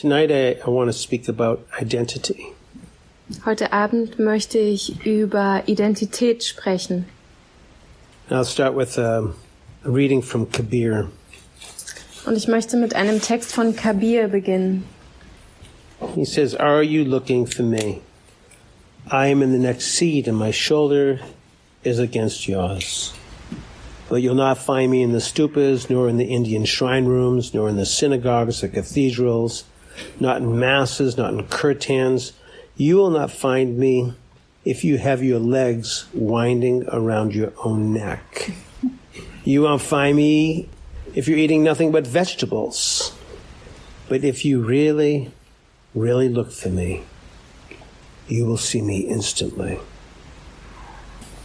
Tonight I, I want to speak about identity. Heute Abend möchte ich über Identität sprechen. And I'll start with um, a reading from Kabir. Und ich möchte mit einem Text von Kabir beginnen. He says, Are you looking for me? I am in the next seat, and my shoulder is against yours. But you'll not find me in the stupas, nor in the Indian shrine rooms, nor in the synagogues or cathedrals, not in masses, not in kirtans. You will not find me if you have your legs winding around your own neck. You won't find me if you're eating nothing but vegetables. But if you really, really look for me, you will see me instantly.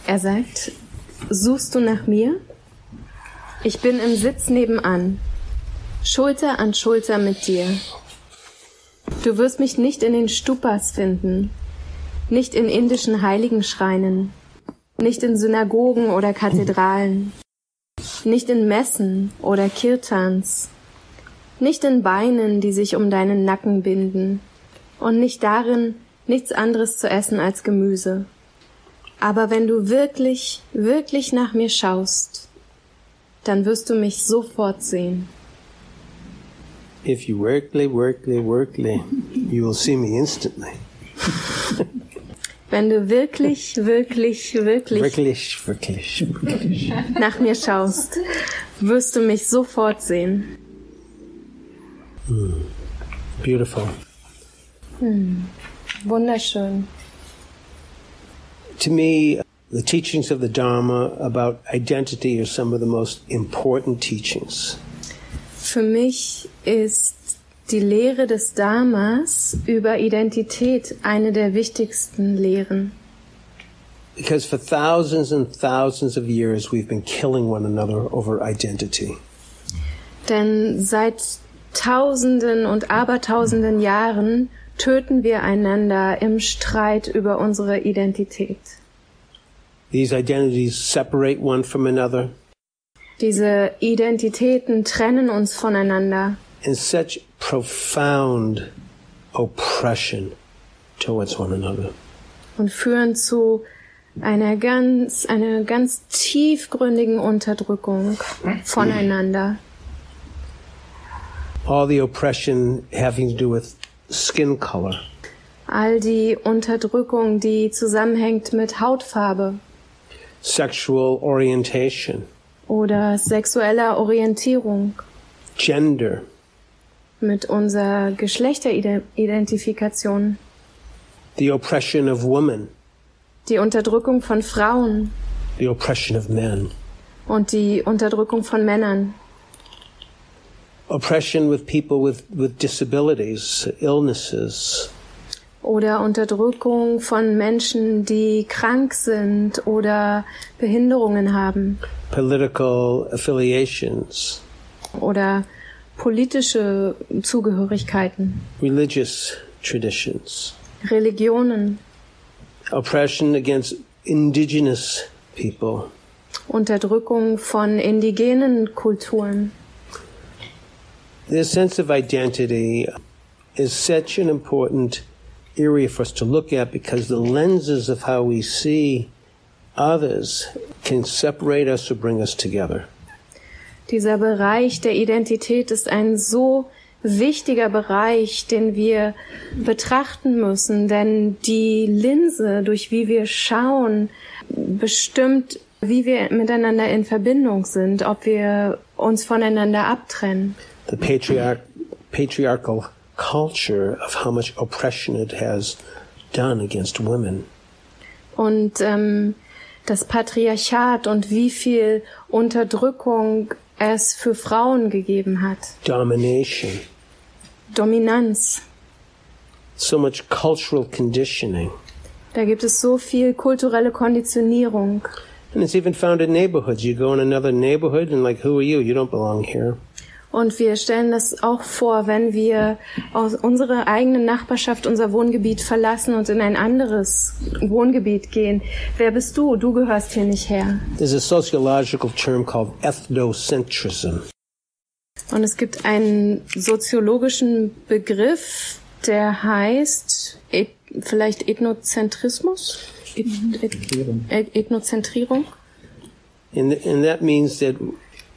Er sagt, suchst du nach mir? Ich bin im Sitz nebenan, Schulter an Schulter mit dir. Du wirst mich nicht in den Stupas finden, nicht in indischen Heiligenschreinen, nicht in Synagogen oder Kathedralen, nicht in Messen oder Kirtans, nicht in Beinen, die sich um deinen Nacken binden, und nicht darin, nichts anderes zu essen als Gemüse. Aber wenn du wirklich, wirklich nach mir schaust, dann wirst du mich sofort sehen. If you workly, workly, workly, you will see me instantly. Wenn du wirklich, wirklich, wirklich Wirklich, wirklich, wirklich. nach mir schaust, wirst du mich sofort sehen. Hmm. Beautiful. Hmm. Wunderschön. To me, the teachings of the Dharma about identity are some of the most important teachings. Für mich ist die Lehre des Dharmas über Identität eine der wichtigsten Lehren. Because for thousands and thousands of years, we've been killing one another over identity. Denn seit Tausenden und Abertausenden Jahren töten wir einander im Streit über unsere Identität. These identities separate one from another Diese Identitäten trennen uns voneinander in such profound oppression towards one another. und führen zu einer ganz, einer ganz tiefgründigen Unterdrückung voneinander. All the oppression having to do with skin color, All die Unterdrückung, die zusammenhängt mit Hautfarbe sexual orientation, oder sexueller Orientierung, gender, mit unserer Geschlechteridentifikation, the oppression of women, die Unterdrückung von Frauen. The oppression of men, und die Unterdrückung von Männern, oppression with people with, with disabilities, illnesses, oder Unterdrückung von Menschen, die krank sind oder Behinderungen haben political affiliations, oder politische Zugehörigkeiten, religious traditions, Religionen, oppression against indigenous people, Unterdrückung von indigenen Kulturen. This sense of identity is such an important area for us to look at because the lenses of how we see others can separate us or bring us together. Dieser Bereich der Identität ist ein so wichtiger Bereich, den wir betrachten müssen, denn die Linse, durch wie wir schauen, bestimmt, wie wir miteinander in Verbindung sind, ob wir uns voneinander abtrennen. The patriarch, patriarchal culture of how much oppression it has done against women. Und ähm, das Patriarchat und wie viel Unterdrückung es für Frauen gegeben hat. Domination, Dominanz. so much cultural conditioning. Da gibt es so viel kulturelle Konditionierung. And it's even found in neighborhoods. You go in another neighborhood and like, who are you? You don't belong here. Und wir stellen das auch vor, wenn wir aus unserer eigenen Nachbarschaft, unser Wohngebiet verlassen und in ein anderes Wohngebiet gehen. Wer bist du? Du gehörst hier nicht her. There's a sociological term called ethnocentrism. Und es gibt einen soziologischen Begriff, der heißt et, vielleicht Ethnozentrismus? Et, et, Ethnozentrierung? And, and that means that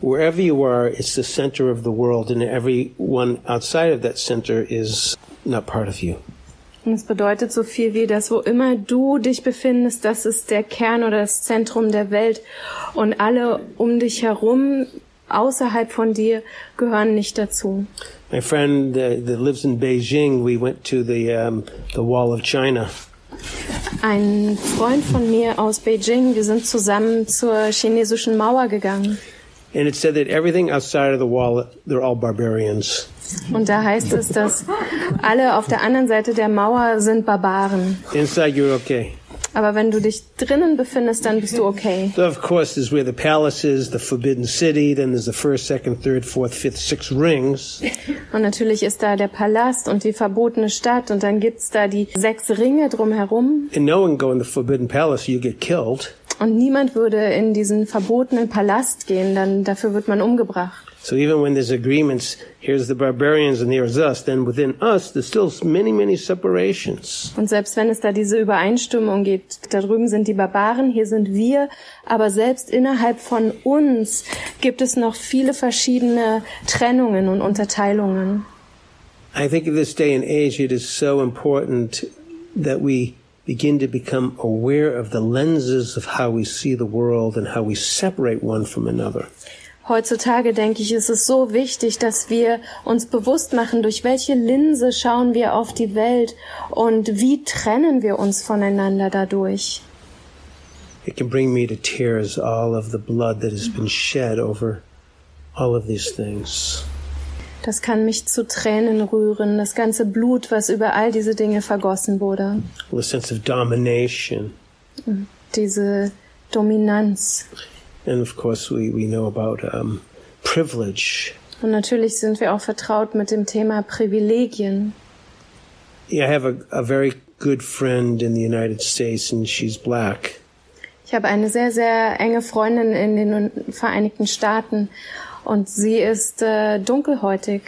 wherever you are, it's the center of the world, and everyone outside of that center is not part of you. Und es bedeutet so viel wie, dass wo immer du dich befindest, das ist der Kern oder das Zentrum der Welt und alle um dich herum, außerhalb von dir, gehören nicht dazu. My friend uh, that lives in Beijing, we went to the um, the Wall of China. Ein Freund von mir aus Beijing, wir sind zusammen zur chinesischen Mauer gegangen. And it said that everything outside of the wall, they're all barbarians. Und da heißt es, dass alle auf der anderen Seite der Mauer sind Barbaren. Inside, you're okay. Aber wenn du dich drinnen befindest, dann bist du okay. So, of course, there's where the palace is, the forbidden city, then there's the first, second, third, fourth, fifth, sixth rings. Und natürlich ist da der Palast und die verbotene Stadt und dann gibt's da die sechs Ringe drumherum. And no one go in the forbidden palace, you get killed. Und niemand würde in diesen verbotenen Palast gehen, dann dafür wird man umgebracht. So even when there's agreements, here's the barbarians and here's us, then within us, there's still many, many separations. Und selbst wenn es da diese Übereinstimmung gibt, da drüben sind die Barbaren, hier sind wir, aber selbst innerhalb von uns gibt es noch viele verschiedene Trennungen und Unterteilungen. I think in this day and age, it is so important that we begin to become aware of the lenses of how we see the world and how we separate one from another. Heutzutage denke ich, ist es so wichtig, dass wir uns bewusst machen, durch welche Linse schauen wir auf die Welt und wie trennen wir uns voneinander dadurch. It can bring me to tears all of the blood that has been shed over all of these things. Das kann mich zu Tränen rühren, das ganze Blut, was über all diese Dinge vergossen wurde. The sense of domination. Diese Dominanz. And of course, we, we know about um, privilege. Und natürlich sind wir auch vertraut mit dem Thema Privilegien. Yeah, I have a, a very good friend in the United States, and she's black. Ich habe eine sehr, sehr enge Freundin in den Vereinigten Staaten und sie ist äh, dunkelhäutig.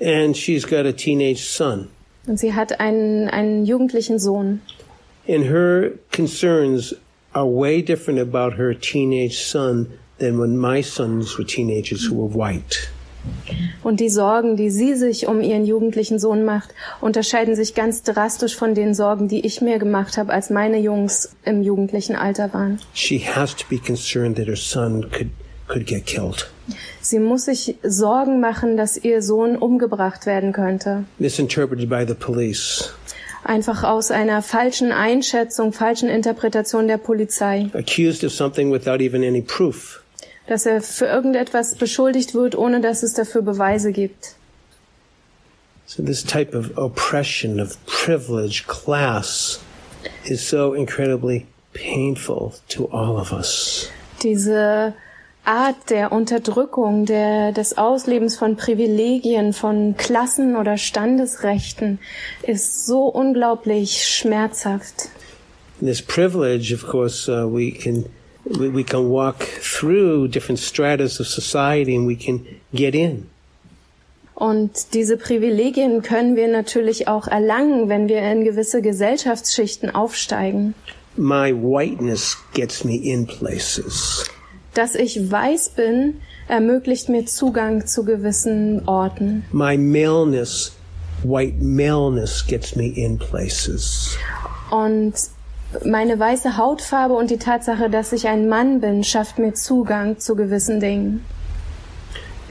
And she's got a teenage son. Und sie hat einen, einen jugendlichen Sohn. And her concerns are way different about her teenage son than when my sons were teenagers who were white. Und die Sorgen, die sie sich um ihren jugendlichen Sohn macht, unterscheiden sich ganz drastisch von den Sorgen, die ich mir gemacht habe, als meine Jungs im jugendlichen Alter waren. She has to be concerned that her son could, could get killed. Sie muss sich Sorgen machen, dass ihr Sohn umgebracht werden könnte. Misinterpreted by the police. Einfach aus einer falschen Einschätzung, falschen Interpretation der Polizei. Accused of something without even any proof. Dass er für irgendetwas beschuldigt wird, ohne dass es dafür Beweise gibt. So this type of oppression, of privilege, class, is so incredibly painful to all of us. Diese Art der Unterdrückung, der, des Auslebens von Privilegien, von Klassen- oder Standesrechten ist so unglaublich schmerzhaft. This privilege, of course, uh, we can we, we can walk through different stratas of society and we can get in. Und diese Privilegien können wir natürlich auch erlangen, wenn wir in gewisse Gesellschaftsschichten aufsteigen. My whiteness gets me in places. Dass ich weiß bin, ermöglicht mir Zugang zu gewissen Orten. My maleness, white maleness gets me in places. Und meine weiße Hautfarbe und die Tatsache, dass ich ein Mann bin, schafft mir Zugang zu gewissen Dingen.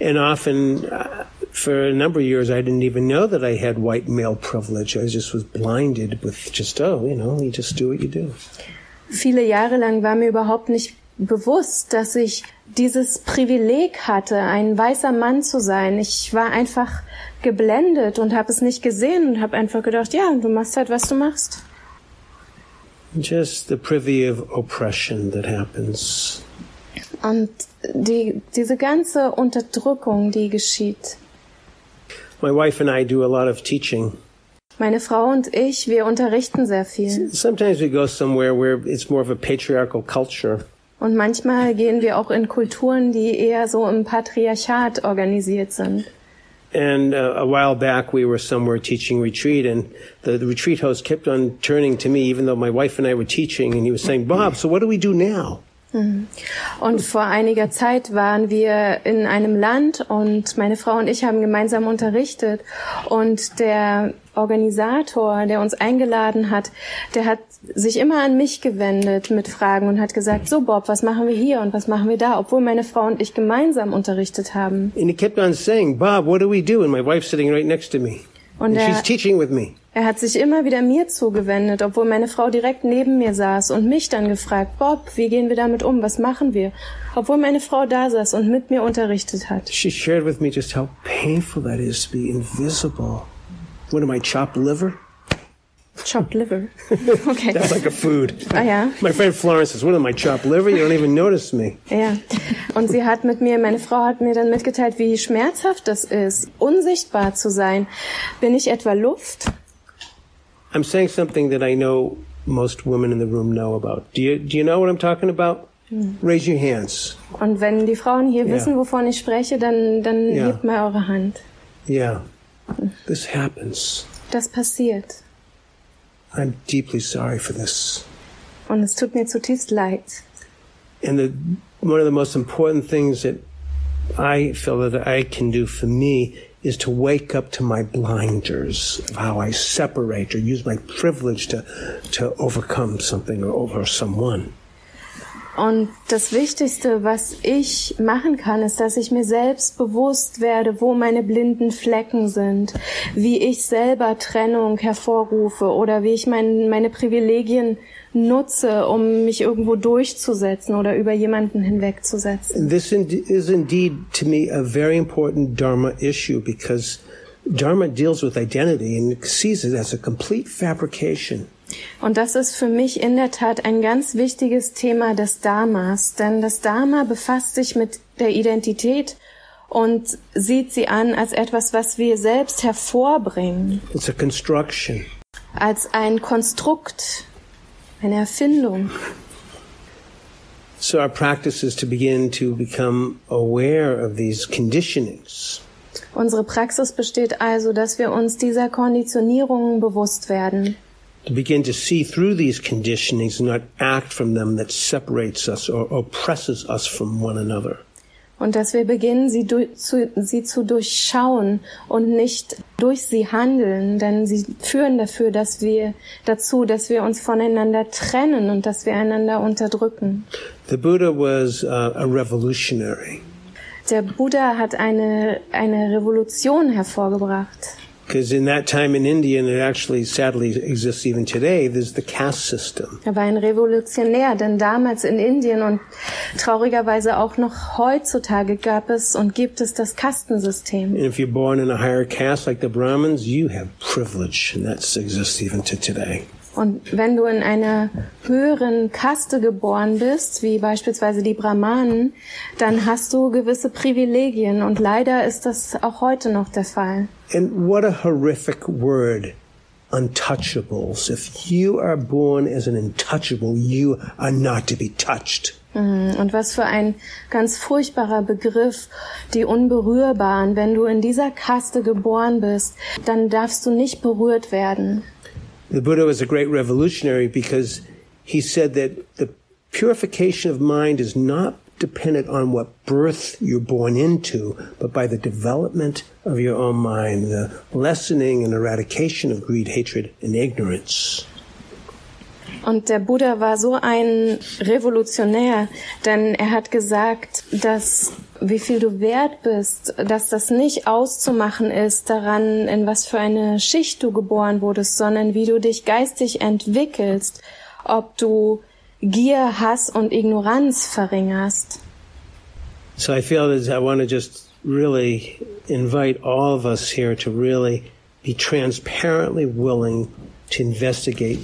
And often, uh, for a number of years, I didn't even know that I had white male privilege. I just was blinded with just, oh, you know, you just do what you do. Viele Jahre lang war mir überhaupt nicht bewusst, dass ich dieses Privileg hatte, ein weißer Mann zu sein. Ich war einfach geblendet und habe es nicht gesehen und habe einfach gedacht, ja, du machst halt, was du machst. Just the privy of oppression that happens. Und die, diese ganze Unterdrückung, die geschieht. My wife and I do a lot of teaching. Meine Frau und ich, wir unterrichten sehr viel. Sometimes we go somewhere where it's more of a patriarchal culture. Und manchmal gehen wir auch in Kulturen, die eher so im Patriarchat organisiert sind. And uh, a while back, we were somewhere teaching retreat, and the, the retreat host kept on turning to me, even though my wife and I were teaching, and he was saying, Bob, so what do we do now? Und vor einiger Zeit waren wir in einem Land und meine Frau und ich haben gemeinsam unterrichtet und der Organisator, der uns eingeladen hat, der hat sich immer an mich gewendet mit Fragen und hat gesagt, so Bob, was machen wir hier und was machen wir da, obwohl meine Frau und ich gemeinsam unterrichtet haben. And he kept on saying, Bob, what do we do? And my wife's sitting right next to me. Und And er, she's teaching with me. er hat sich immer wieder mir zugewendet, obwohl meine Frau direkt neben mir saß und mich dann gefragt, Bob, wie gehen wir damit um, was machen wir? Obwohl meine Frau da saß und mit mir unterrichtet hat. She shared with me just how painful that is to be invisible. What am I, chopped liver? Chopped liver. Okay. That's like a food. Ah ja. My friend Florence says, What am I, chopped liver? You don't even notice me. Ja, und sie hat mit mir, meine Frau hat mir dann mitgeteilt, wie schmerzhaft das ist, unsichtbar zu sein. Bin ich etwa Luft? I'm saying something that I know most women in the room know about. Do you, do you know what I'm talking about? Raise your hands. Und wenn die Frauen hier Ja. wissen, wovon ich spreche, dann, dann Ja. hebt mal eure Hand. Yeah. This happens. Das passiert. I'm deeply sorry for this. Und es tut mir zutiefst leid. And the, one of the most important things that I feel that I can do for me is to wake up to my blinders of how I separate or use my privilege to, to overcome something or over someone. Und das Wichtigste, was ich machen kann, ist, dass ich mir selbst bewusst werde, wo meine blinden Flecken sind, wie ich selber Trennung hervorrufe oder wie ich mein, meine Privilegien nutze, um mich irgendwo durchzusetzen oder über jemanden hinwegzusetzen. This is indeed, to me, a very important Dharma issue because Dharma deals with identity and sees it as a complete fabrication. Und das ist für mich in der Tat ein ganz wichtiges Thema des Dharmas, denn das Dharma befasst sich mit der Identität und sieht sie an als etwas, was wir selbst hervorbringen, It's a construction. als ein Konstrukt, eine Erfindung. So our practice is to begin to become aware of these conditionings. Unsere Praxis besteht also, dass wir uns dieser Konditionierungen bewusst werden To begin to see through these conditionings and not act from them that separates us or oppresses us from one another. und dass wir beginnen, sie, zu, sie zu durchschauen und nicht durch sie handeln, denn sie führen dafür, dass wir dazu, dass wir uns voneinander trennen und dass wir einander unterdrücken. The Buddha was uh, a revolutionary Der Buddha hat eine, eine Revolution hervorgebracht. Because in that time in India, and it actually sadly exists even today, there's the caste system. Er war ein Revolutionär, denn damals in Indien und traurigerweise auch noch heutzutage gab es und gibt es das Kastensystem. And if you're born in a higher caste like the Brahmins, you have privilege, and that exists even to today. Und wenn du in einer höheren Kaste geboren bist, wie beispielsweise die Brahmanen, dann hast du gewisse Privilegien und leider ist das auch heute noch der Fall. And what a horrific word, untouchables. If you are born as an untouchable, you are not to be touched. Mhm. Und was für ein ganz furchtbarer Begriff, die Unberührbaren. Wenn du in dieser Kaste geboren bist, dann darfst du nicht berührt werden. The Buddha was a great revolutionary because he said that the purification of mind is not dependent on what birth you're born into, but by the development of your own mind, the lessening and eradication of greed, hatred, and ignorance. Und der Buddha war so ein Revolutionär, denn er hat gesagt, dass wie viel du wert bist, dass das nicht auszumachen ist daran, in was für eine Schicht du geboren wurdest, sondern wie du dich geistig entwickelst, ob du Gier, Hass und Ignoranz verringerst. So I feel that I want to just really invite all of us here to really be transparently willing to investigate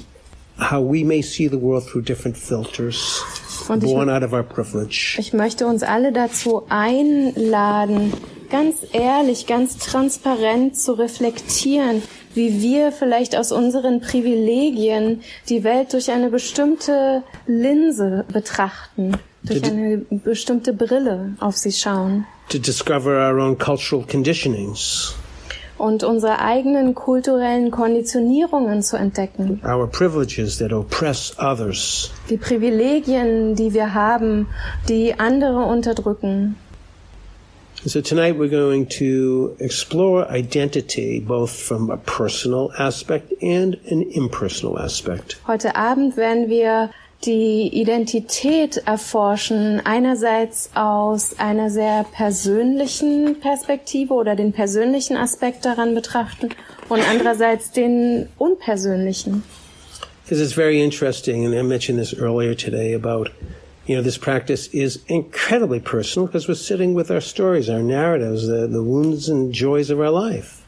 how we may see the world through different filters, Und ich- born out of our privilege. Ich möchte uns alle dazu einladen, ganz ehrlich, ganz transparent zu reflektieren, wie wir vielleicht aus unseren Privilegien die Welt durch eine bestimmte Linse betrachten. durch eine bestimmte Brille auf sie schauen to discover our own cultural conditionings, und unsere eigenen kulturellen Konditionierungen zu entdecken. our privileges that oppress others, Die Privilegien, die wir haben, die andere unterdrücken. So tonight we're going to explore identity both from a personal aspect and an impersonal aspect. Heute Abend werden wir die Identität erforschen, einerseits aus einer sehr persönlichen Perspektive oder den persönlichen Aspekt daran betrachten und andererseits den unpersönlichen. This is very interesting, and I mentioned this earlier today about, you know, this practice is incredibly personal because we're sitting with our stories, our narratives, the, the wounds and joys of our life.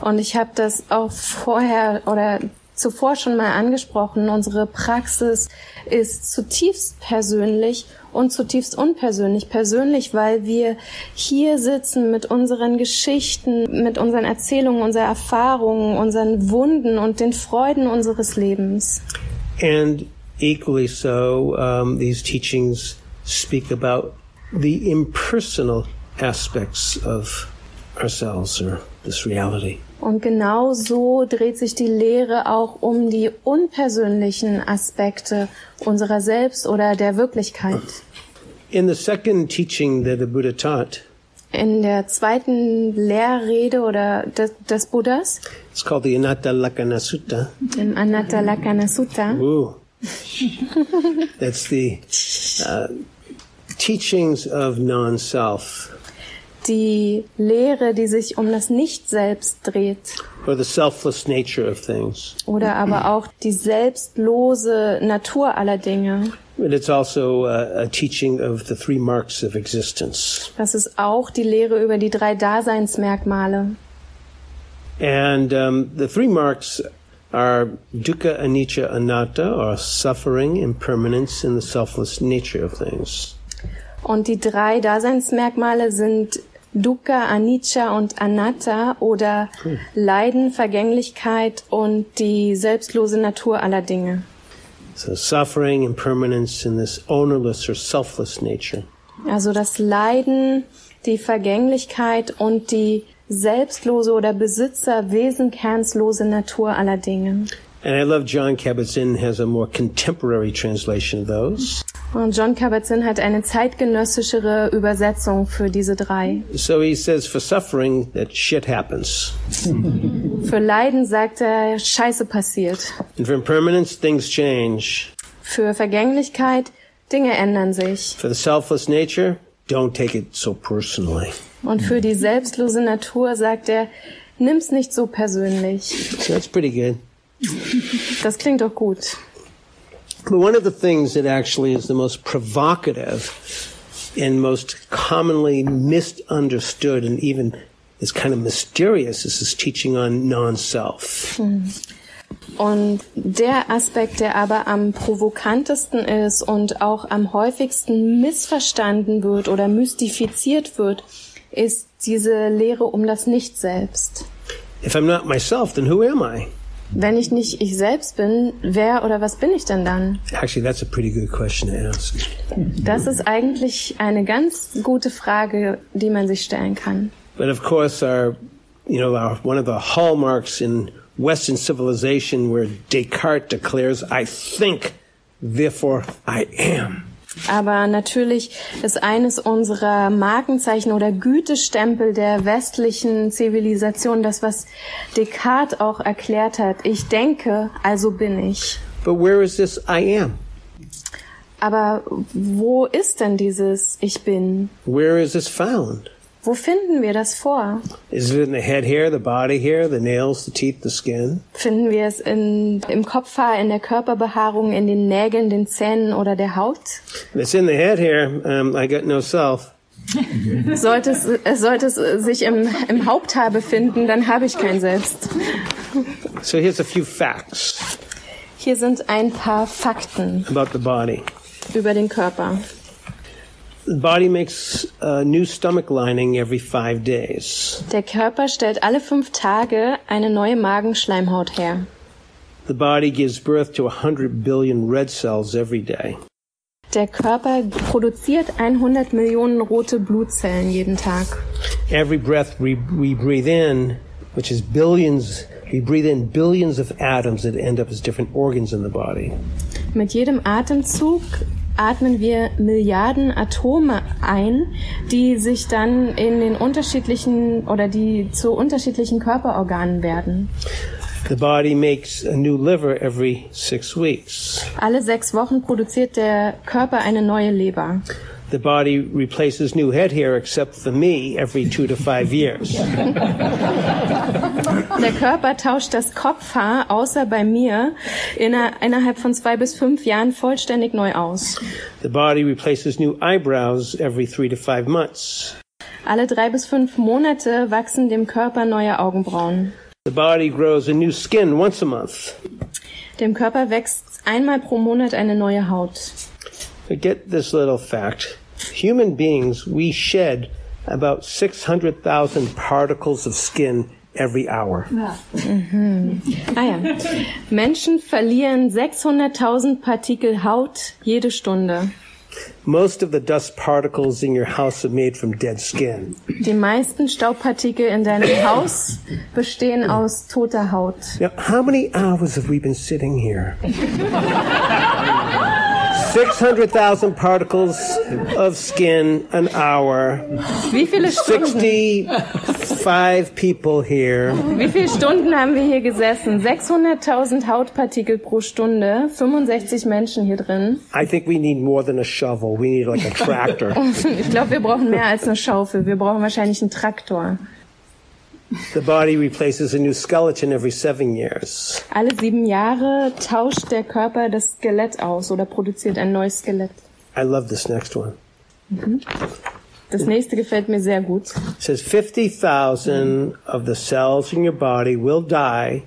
Und ich habe das auch vorher oder zuvor schon mal angesprochen. Unsere Praxis ist zutiefst persönlich und zutiefst unpersönlich. Persönlich, weil wir hier sitzen mit unseren Geschichten, mit unseren Erzählungen, unseren Erfahrungen, unseren Wunden und den Freuden unseres Lebens. And equally so, um, these teachings speak about the impersonal aspects of ourselves or this reality. Und genau so dreht sich die Lehre auch um die unpersönlichen Aspekte unserer selbst oder der Wirklichkeit. In the second teaching that the Buddha taught, In der zweiten Lehrrede oder des, des Buddhas, it's called the Anatta Lakkhana Sutta. im Anatta Lakkhana Sutta, Ooh. That's the uh, teachings of non-self die Lehre, die sich um das Nicht-Selbst dreht, or the selfless nature of things. oder aber auch die selbstlose Natur aller Dinge. But it's also uh, a teaching of the three marks of existence. Das ist auch die Lehre über die drei Daseinsmerkmale. And um, the three marks are dukkha, anicca, anatta, or suffering, impermanence, and the selfless nature of things. Und die drei Daseinsmerkmale sind Dukkha, Anicca und Anatta oder Leiden, Vergänglichkeit und die selbstlose Natur aller Dinge. So suffering, impermanence, and this ownerless or selfless nature. Also das Leiden, die Vergänglichkeit und die selbstlose oder Besitzer, wesenkernslose Natur aller Dinge. And I love John Kabat-Zinn has a more contemporary translation of those. Und John Kabat-Zinn hat eine zeitgenössischere Übersetzung für diese drei. So he says for suffering that shit happens. Für Leiden sagt er, Scheiße passiert. And for impermanence, things change. Für Vergänglichkeit, Dinge ändern sich. For the selfless nature, don't take it so personally. Und für die selbstlose Natur sagt er, nimm's nicht so persönlich. So that's pretty good. Das klingt doch gut. But one of the things that actually is the most provocative and most commonly misunderstood and even is kind of mysterious is this teaching on non-self. Und der Aspekt, der aber am provokantesten ist und auch am häufigsten missverstanden wird oder mystifiziert wird, ist diese Lehre um das Nicht-Selbst. If I'm not myself, then who am I? Wenn ich nicht ich selbst bin, wer oder was bin ich denn dann? Actually, that's a pretty good question to ask. Das ist eigentlich eine ganz gute Frage, die man sich stellen kann. But of course, our, you know, our, one of the hallmarks in Western civilization where Descartes declares, I think, therefore I am. Aber natürlich ist eines unserer Markenzeichen oder Gütestempel der westlichen Zivilisation das, was Descartes auch erklärt hat. Ich denke, also bin ich. But where is this I am? Aber wo ist denn dieses Ich bin? Where is this found? Wo finden wir das vor? Is it in the head here, the body here, the nails, the teeth, the skin? Finden wir es in, im Kopfhaar, in der Körperbehaarung, in den Nägeln, den Zähnen oder der Haut? It's in the head here, um, I got no self. Sollte es, äh, sollte es sich im, im Haupthaar befinden, dann habe ich kein Selbst. So here's a few facts Hier sind ein paar Fakten about the body. über den Körper. Der Körper stellt alle fünf Tage eine neue Magenschleimhaut her. The body gives birth to 100 billion red cells every day. Der Körper produziert 100 Millionen rote Blutzellen jeden Tag. Every breath we, we breathe in, which is billions, we breathe in billions of atoms that end up as different organs in the body. Mit jedem Atemzug atmen wir Milliarden Atome ein, die sich dann in den unterschiedlichen oder die zu unterschiedlichen Körperorganen werden. The body makes a new liver every six weeks. Alle sechs Wochen produziert der Körper eine neue Leber. The body replaces new head hair, except for me, every two to five years. Der Körper tauscht das Kopfhaar, außer bei mir, inner, innerhalb von zwei bis fünf Jahren vollständig neu aus. The body replaces new eyebrows every three to five months. Alle drei bis fünf Monate wachsen dem Körper neue Augenbrauen. The body grows a new skin once a month. Dem Körper wächst einmal pro Monat eine neue Haut. But get this little fact. Human beings, we shed about 600,000 particles of skin every hour. Ah ja. Menschen verlieren 600.000 Partikel Haut jede Stunde. Most of the dust particles in your house are made from dead skin. Die meisten Staubpartikel in deinem Haus bestehen aus toter Haut. Now, how many hours have we been sitting here? 600,000 particles of skin an hour. Wie viele Stunden? 65 people here. Wie viele Stunden haben wir hier gesessen? 600.000 Hautpartikel pro Stunde, 65 Menschen hier drin. I think we need more than a shovel. We need like a tractor. Ich glaube, wir brauchen mehr als eine Schaufel. Wir brauchen wahrscheinlich einen Traktor. The body replaces a new skeleton every seven years. Alle sieben Jahre tauscht der Körper das Skelett aus oder produziert ein neues Skelett. I love this next one. Mhm. Das nächste gefällt mir sehr gut. It says 50,000 of the cells in your body will die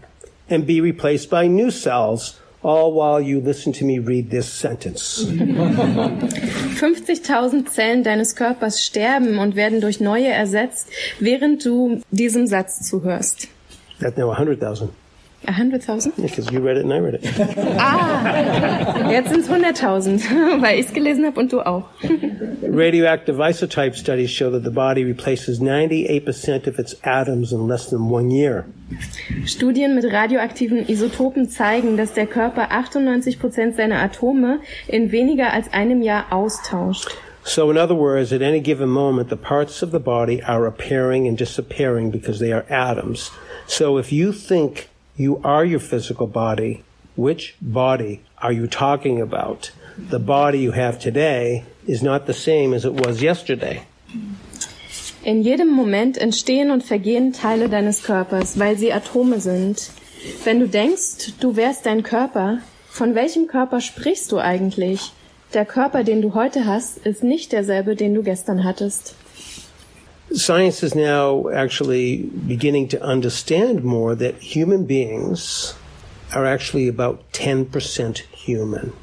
and be replaced by new cells, all while you listen to me read this sentence. 50.000 Zellen deines Körpers sterben und werden durch neue ersetzt, während du diesem Satz zuhörst. That's now 100,000. 100.000? Because you read it and I read it. Ah, jetzt sind es 100.000, weil ich es gelesen habe und du auch. Radioactive isotype studies show that the body replaces 98% of its atoms in less than one year. Studien mit radioaktiven Isotopen zeigen, dass der Körper 98 Prozent seiner Atome in weniger als einem Jahr austauscht. So, in other words, at any given moment, the parts of the body are appearing and disappearing because they are atoms. So, if you think you are your physical body, which body are you talking about? The body you have today is not the same as it was yesterday. In jedem Moment entstehen und vergehen Teile deines Körpers, weil sie Atome sind. Wenn du denkst, du wärst dein Körper, von welchem Körper sprichst du eigentlich? Der Körper, den du heute hast, ist nicht derselbe, den du gestern hattest. Science is now actually beginning to understand more that human beings are actually about 10% human.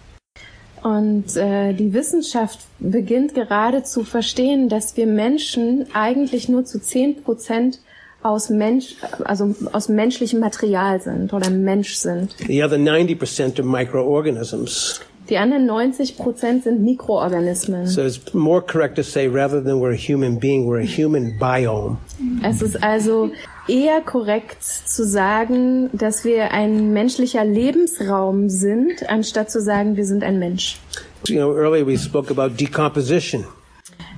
Und äh, die Wissenschaft beginnt gerade zu verstehen, dass wir Menschen eigentlich nur zu 10 Prozent aus Mensch, also aus menschlichem Material sind oder Mensch sind. The other 90% are microorganisms. Die anderen 90 Prozent sind Mikroorganismen. So it's more correct to say rather than we're a human being, we're a human biome. Es ist also eher korrekt zu sagen, dass wir ein menschlicher Lebensraum sind, anstatt zu sagen, wir sind ein Mensch. You know, earlier we spoke about decomposition.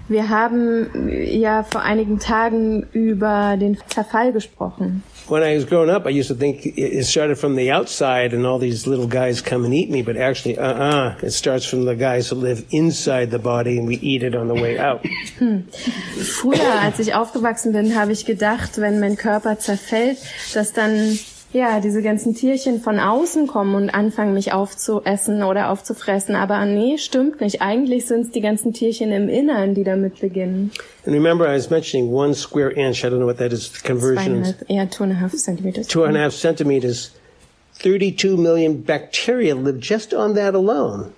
Wir haben ja vor einigen Tagen über den Zerfall gesprochen. When I was growing up, I used to think it started from the outside and all these little guys come and eat me, but actually, uh-uh, it starts from the guys who live inside the body and we eat it on the way out. Früher, als ich aufgewachsen bin, habe ich gedacht, wenn mein Körper zerfällt, dass dann ja diese ganzen Tierchen von außen kommen und anfangen, mich aufzuessen oder aufzufressen. Aber nee, stimmt nicht. Eigentlich sind es die ganzen Tierchen im Innern, die damit beginnen. And remember, I was mentioning one square inch. I don't know what that is, the conversion. Zweieinhalb, eher two and a half centimeters. Two and a half centimeters. 32 million bacteria live just on that alone.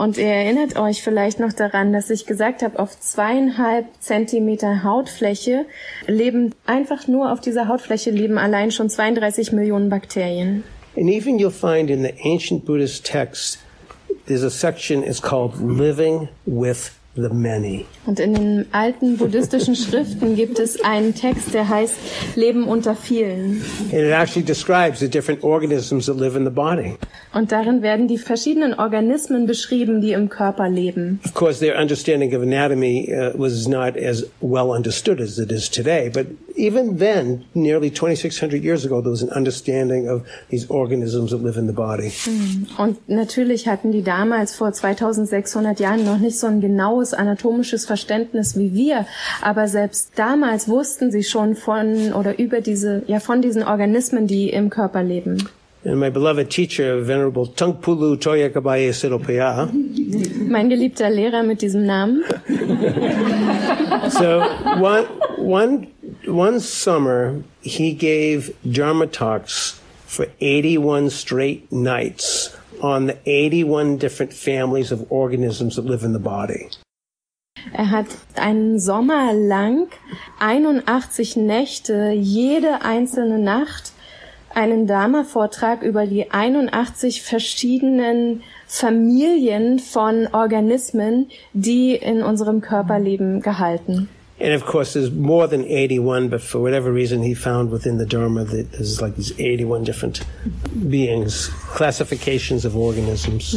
Und ihr erinnert euch vielleicht noch daran, dass ich gesagt habe, auf zweieinhalb Zentimeter Hautfläche leben einfach nur auf dieser Hautfläche leben allein schon 32 Millionen Bakterien. And even you'll find in the ancient Buddhist texts there's a section, it's called Living with the Many. Und in den alten buddhistischen Schriften gibt es einen Text, der heißt Leben unter vielen. And it actually describes the different organisms that live in the body. Und darin werden die verschiedenen Organismen beschrieben, die im Körper leben. Of course, their understanding of anatomy uh, was not as well understood as it is today, but even then, nearly 2,600 years ago, there was an understanding of these organisms that live in the body. Und natürlich hatten die damals vor 2600 Jahren noch nicht so ein genaues anatomisches Verständnis wie wir, aber selbst damals wussten sie schon von oder über diese ja von diesen Organismen, die im Körper leben. And my beloved teacher, Venerable Tungpulu Toyakabaye Siddhopaya, Mein geliebter Lehrer mit diesem Namen, so one, one, one summer, he gave Dharma talks for 81 straight nights on the 81 different families of organisms that live in the body. Er hat einen Sommer lang 81 Nächte, jede einzelne Nacht einen Dharma-Vortrag über die 81 verschiedenen Familien von Organismen, die in unserem Körper leben, gehalten. And of course, there's more than 81, but for whatever reason, he found within the Dharma that there's like these 81 different beings, classifications of organisms.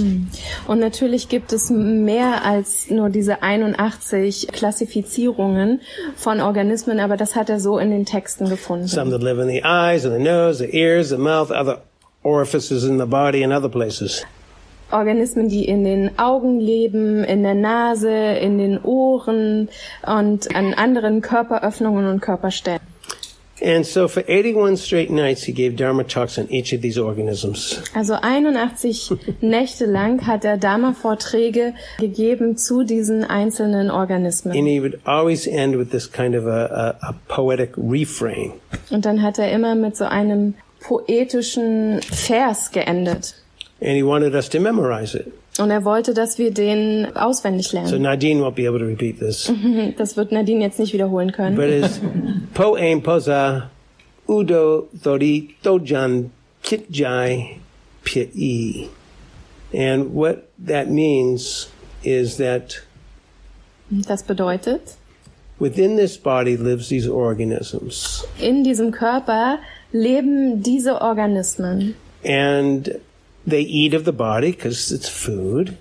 Und natürlich gibt es mehr als nur diese 81 Klassifizierungen von Organismen, aber das hat er so in den Texten gefunden. Some that live in the eyes and the nose, the ears, the mouth, other orifices in the body, and other places. Organismen, die in den Augen leben, in der Nase, in den Ohren und an anderen Körperöffnungen und Körperstellen. And so for 81 straight nights, he gave Dharma talks on each of these organisms. Also 81 Nächte lang hat er Dharma-Vorträge gegeben zu diesen einzelnen Organismen. And he would always end with this kind of a, a, a poetic refrain. Und dann hat er immer mit so einem poetischen Vers geendet. And he wanted us to memorize it. Und er wollte, dass wir den auswendig lernen. So. Nadine won't be able to repeat this. Das wird Nadine jetzt nicht wiederholen können. But it's po aim posa udo thori tojan kitjai pi. And what that means is that Das bedeutet, within this body lives these organisms. in diesem Körper leben diese Organismen. And they eat of the body because it's food.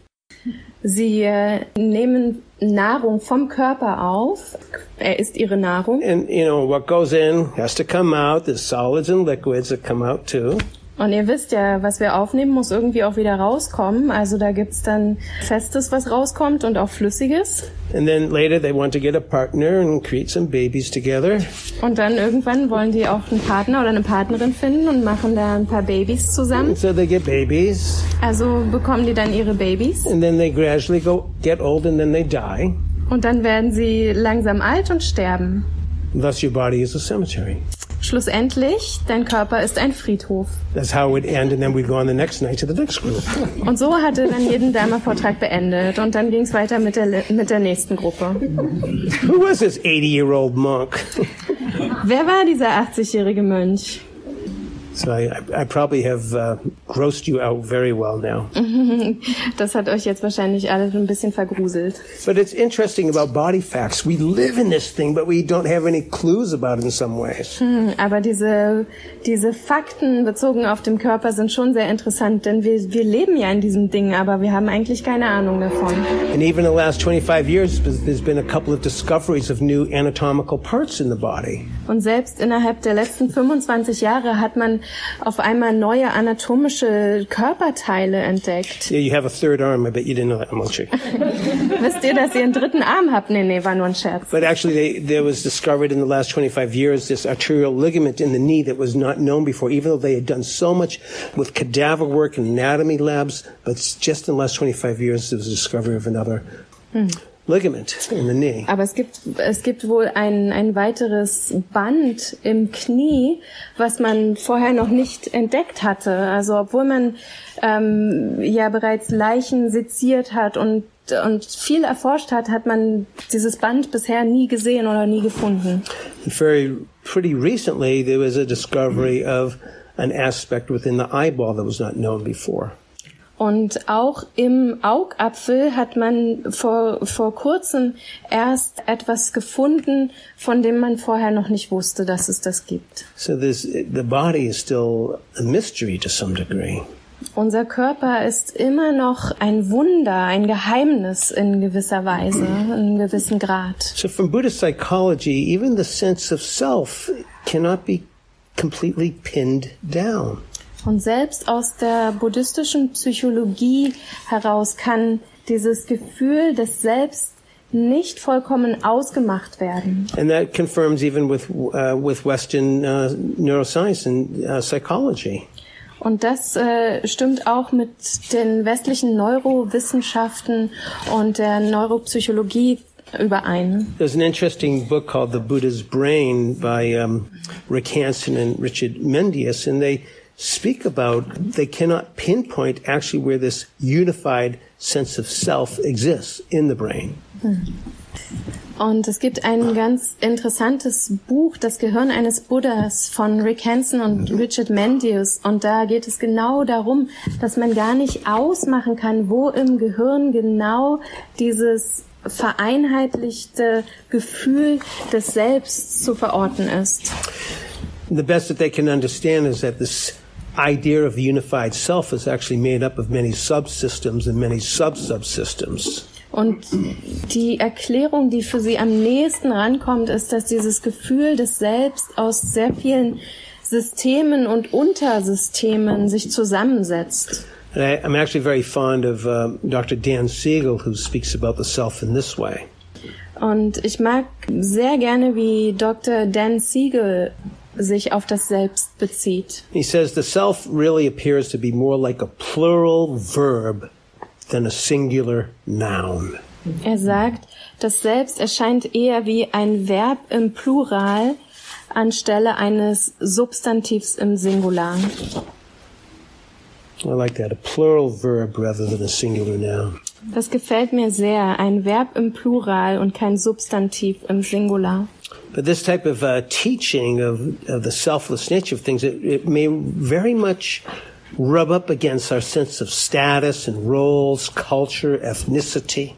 Sie äh, nehmen Nahrung vom Körper auf. Er isst ihre Nahrung. And, you know, what goes in has to come out. There's solids and liquids that come out too. Und ihr wisst ja, was wir aufnehmen, muss irgendwie auch wieder rauskommen. Also da gibt's dann Festes, was rauskommt und auch Flüssiges. And then later they want to get a partner and create some babies together. Und dann irgendwann wollen die auch einen Partner oder eine Partnerin finden und machen da ein paar Babys zusammen. And so they get babies. Also bekommen die dann ihre Babys. And then they gradually go get old and then they die. Und dann werden sie langsam alt und sterben. Thus your body is a cemetery. Schlussendlich, dein Körper ist ein Friedhof. That's how it would end, and then we'd go on the next night to the next group. Und so hatte dann jeden Dharma-Vortrag beendet. Und dann ging's weiter mit der, mit der nächsten Gruppe. Who was this 80-year-old monk? Wer war dieser 80-jährige Mönch? So I, I, probably have uh, grossed you out very well now. Das hat euch jetzt wahrscheinlich alles ein bisschen vergruselt. But it's interesting about body facts. We live in this thing, but we don't have any clues about it in some ways. Hm, Aber diese, diese Fakten bezogen auf den Körper sind schon sehr interessant, denn wir, wir leben ja in diesem Ding, aber wir haben eigentlich keine Ahnung davon. And even in the last 25 years, there's been a couple of discoveries of new anatomical parts in the body. Und selbst innerhalb der letzten 25 Jahre hat man auf einmal neue anatomische Körperteile entdeckt. Yeah, you have a third arm. I bet you didn't know that. Wisst ihr, dass ihr einen dritten Arm habt? Nee, nee, war nur ein Scherz. But actually, they, there was discovered in the last 25 years this arterial ligament in the knee that was not known before, even though they had done so much with cadaver work and anatomy labs. But just in the last 25 years, there was a discovery of another ligament in the knee. Aber es gibt, es gibt wohl ein, ein weiteres Band im Knie, was man vorher noch nicht entdeckt hatte. Also obwohl man ähm, ja bereits Leichen seziert hat und, und viel erforscht hat, hat man dieses Band bisher nie gesehen oder nie gefunden. Very pretty recently, there was a discovery of an aspect within the eyeball that was not known before. Und auch im Augapfel hat man vor, vor kurzem erst etwas gefunden, von dem man vorher noch nicht wusste, dass es das gibt. So this, the body is still a mystery to some degree. Unser Körper ist immer noch ein Wunder, ein Geheimnis in gewisser Weise, in einem gewissen Grad. So from Buddhist psychology, even the sense of self cannot be completely pinned down. Und selbst aus der buddhistischen Psychologie heraus kann dieses Gefühl des Selbst nicht vollkommen ausgemacht werden. And that confirms even with, uh, with Western uh, neuroscience and uh, psychology. Und das äh, stimmt auch mit den westlichen Neurowissenschaften und der Neuropsychologie überein. There's an interesting book called The Buddha's Brain by um, Rick Hansen and Richard Mendius, and they speak about they cannot pinpoint actually where this unified sense of self exists in the brain. Und es gibt ein ganz interessantes Buch, Das Gehirn eines Buddhas von Rick Hansen und Richard Mendius. Und da geht es genau darum, dass man gar nicht ausmachen kann, wo im Gehirn genau dieses vereinheitlichte Gefühl des Selbst zu verorten ist. The best that they can understand is that this idea of the unified self is actually made up of many subsystems and many sub-subsystems. Und die Erklärung, die für sie am nächsten rankommt, ist, dass dieses Gefühl des Selbst aus sehr vielen Systemen und Untersystemen sich zusammensetzt. And I, I'm actually very fond of uh, Dr. Dan Siegel, who speaks about the self in this way. Und ich mag sehr gerne, wie Dr. Dan Siegel sich auf das Selbst bezieht. He says the self really appears to be more like a plural verb than a singular noun. Er sagt, das Selbst erscheint eher wie ein Verb im Plural anstelle eines Substantivs im Singular. I like that, a plural verb rather than a singular noun. Das gefällt mir sehr, ein Verb im Plural und kein Substantiv im Singular. But this type of uh, teaching of, of the selfless nature of things, it, it may very much rub up against our sense of status and roles, culture, ethnicity.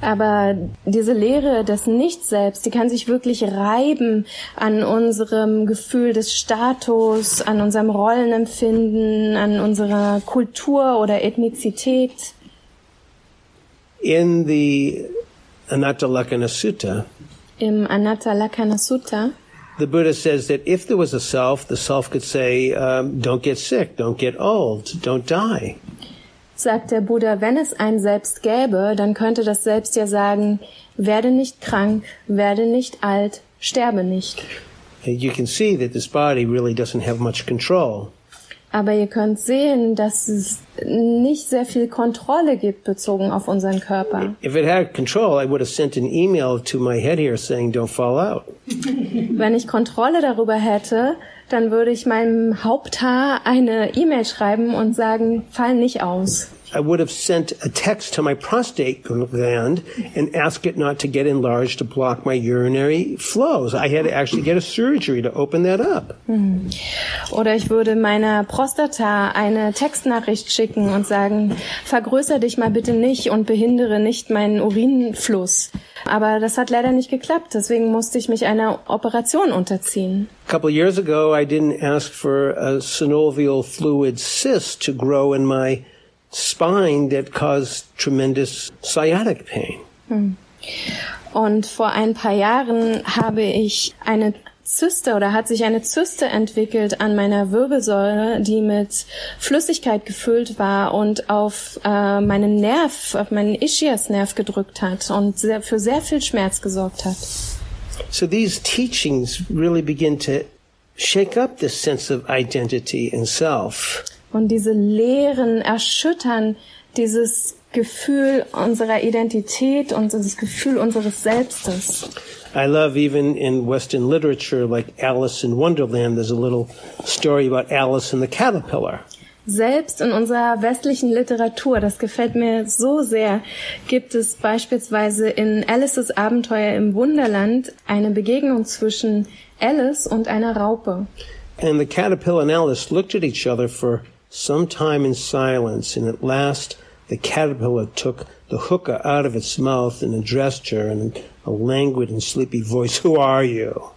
Aber diese Lehre des Nicht-Selbst, die kann sich wirklich reiben an unserem Gefühl des Status, an unserem Rollenempfinden, an unserer Kultur oder Ethnizität. In the Anatta Lakkhana Sutta, Im Sutta the Buddha says that if there was a self, the self could say, um, don't get sick, don't get old, don't die. sagt der Buddha, wenn es ein Selbst gäbe, dann könnte das Selbst ja sagen, werde nicht krank, werde nicht alt, sterbe nicht. You can see that this body really doesn't have much control. Aber ihr könnt sehen, dass es nicht sehr viel Kontrolle gibt bezogen auf unseren Körper. If it had control, I would have sent an email to my head here saying, don't fall out. Wenn ich Kontrolle darüber hätte, dann würde ich meinem Haupthaar eine E-Mail schreiben und sagen, fall nicht aus. I would have sent a text to my prostate gland and asked it not to get enlarged to block my urinary flows. I had to actually get a surgery to open that up. Mm. Oder ich würde meiner Prostata eine Textnachricht schicken und sagen, vergrößer dich mal bitte nicht und behindere nicht meinen Urinfluss. Aber das hat leider nicht geklappt, deswegen musste ich mich einer Operation unterziehen. A couple of years ago, I didn't ask for a synovial fluid cyst to grow in my spine that caused tremendous sciatic pain. Und vor ein paar Jahren habe ich eine Zyste oder hat sich eine Zyste entwickelt an meiner Wirbelsäule, die mit Flüssigkeit gefüllt war und auf äh, meinen Nerv, auf meinen Ischiasnerv gedrückt hat und sehr, für sehr viel Schmerz gesorgt hat. So these teachings really begin to shake up this sense of identity and self. Und diese Lehren erschüttern dieses Gefühl unserer Identität und das Gefühl unseres Selbstes. I love even in Western literature, like Alice in Wonderland, there's a little story about Alice and the caterpillar. Selbst in unserer westlichen Literatur, das gefällt mir so sehr, gibt es beispielsweise in Alices Abenteuer im Wunderland eine Begegnung zwischen Alice und einer Raupe. And the caterpillar and Alice looked at each other for some time in silence, and at last the caterpillar took the hookah out of its mouth and addressed her in a languid and sleepy voice, Who are you?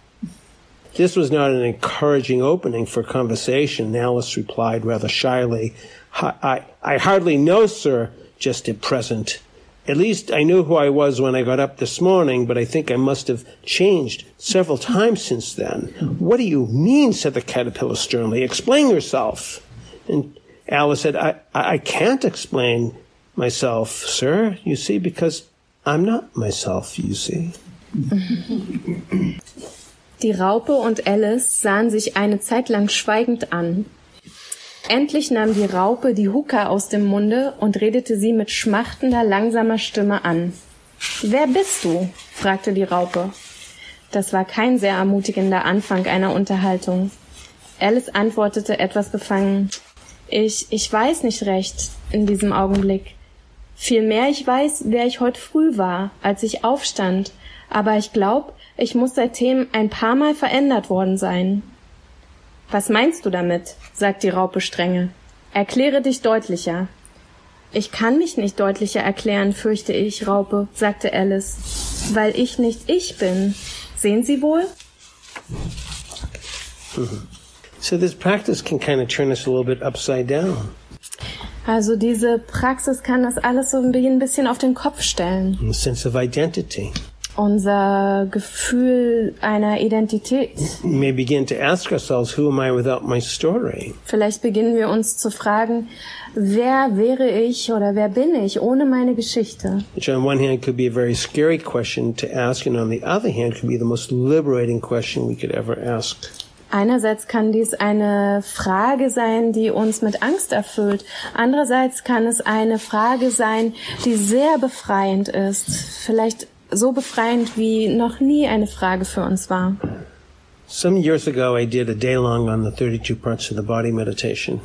This was not an encouraging opening for conversation. Alice replied rather shyly, I, I, I hardly know, sir, just at present. At least I knew who I was when I got up this morning, but I think I must have changed several times since then. What do you mean? said the caterpillar sternly. Explain yourself. And Alice said, I, I can't explain myself, sir, you see, because I'm not myself, you see. Die Raupe und Alice sahen sich eine Zeit lang schweigend an. Endlich nahm die Raupe die Huka aus dem Munde und redete sie mit schmachtender, langsamer Stimme an. Wer bist du? fragte die Raupe. Das war kein sehr ermutigender Anfang einer Unterhaltung. Alice antwortete etwas befangen. Ich, ich weiß nicht recht in diesem Augenblick. Vielmehr ich weiß, wer ich heute früh war, als ich aufstand, aber ich glaube, ich muss seitdem ein paar Mal verändert worden sein. Was meinst du damit? sagt die Raupe strenge. Erkläre dich deutlicher. Ich kann mich nicht deutlicher erklären, fürchte ich, Raupe, sagte Alice, weil ich nicht ich bin. Sehen Sie wohl? So this practice can kind of turn us a little bit upside down. Also diese Praxis kann das alles so ein bisschen auf den Kopf stellen. A sense of identity. Unser Gefühl einer Identität. We may begin to ask ourselves, who am I without my story? Vielleicht beginnen wir uns zu fragen, wer wäre ich oder wer bin ich ohne meine Geschichte? Which on one hand could be a very scary question to ask, and on the other hand could be the most liberating question we could ever ask. Einerseits kann dies eine Frage sein, die uns mit Angst erfüllt. Andererseits kann es eine Frage sein, die sehr befreiend ist. Vielleicht so befreiend wie noch nie eine Frage für uns war. Some years ago, I did a day long on the 32 parts of the body meditation.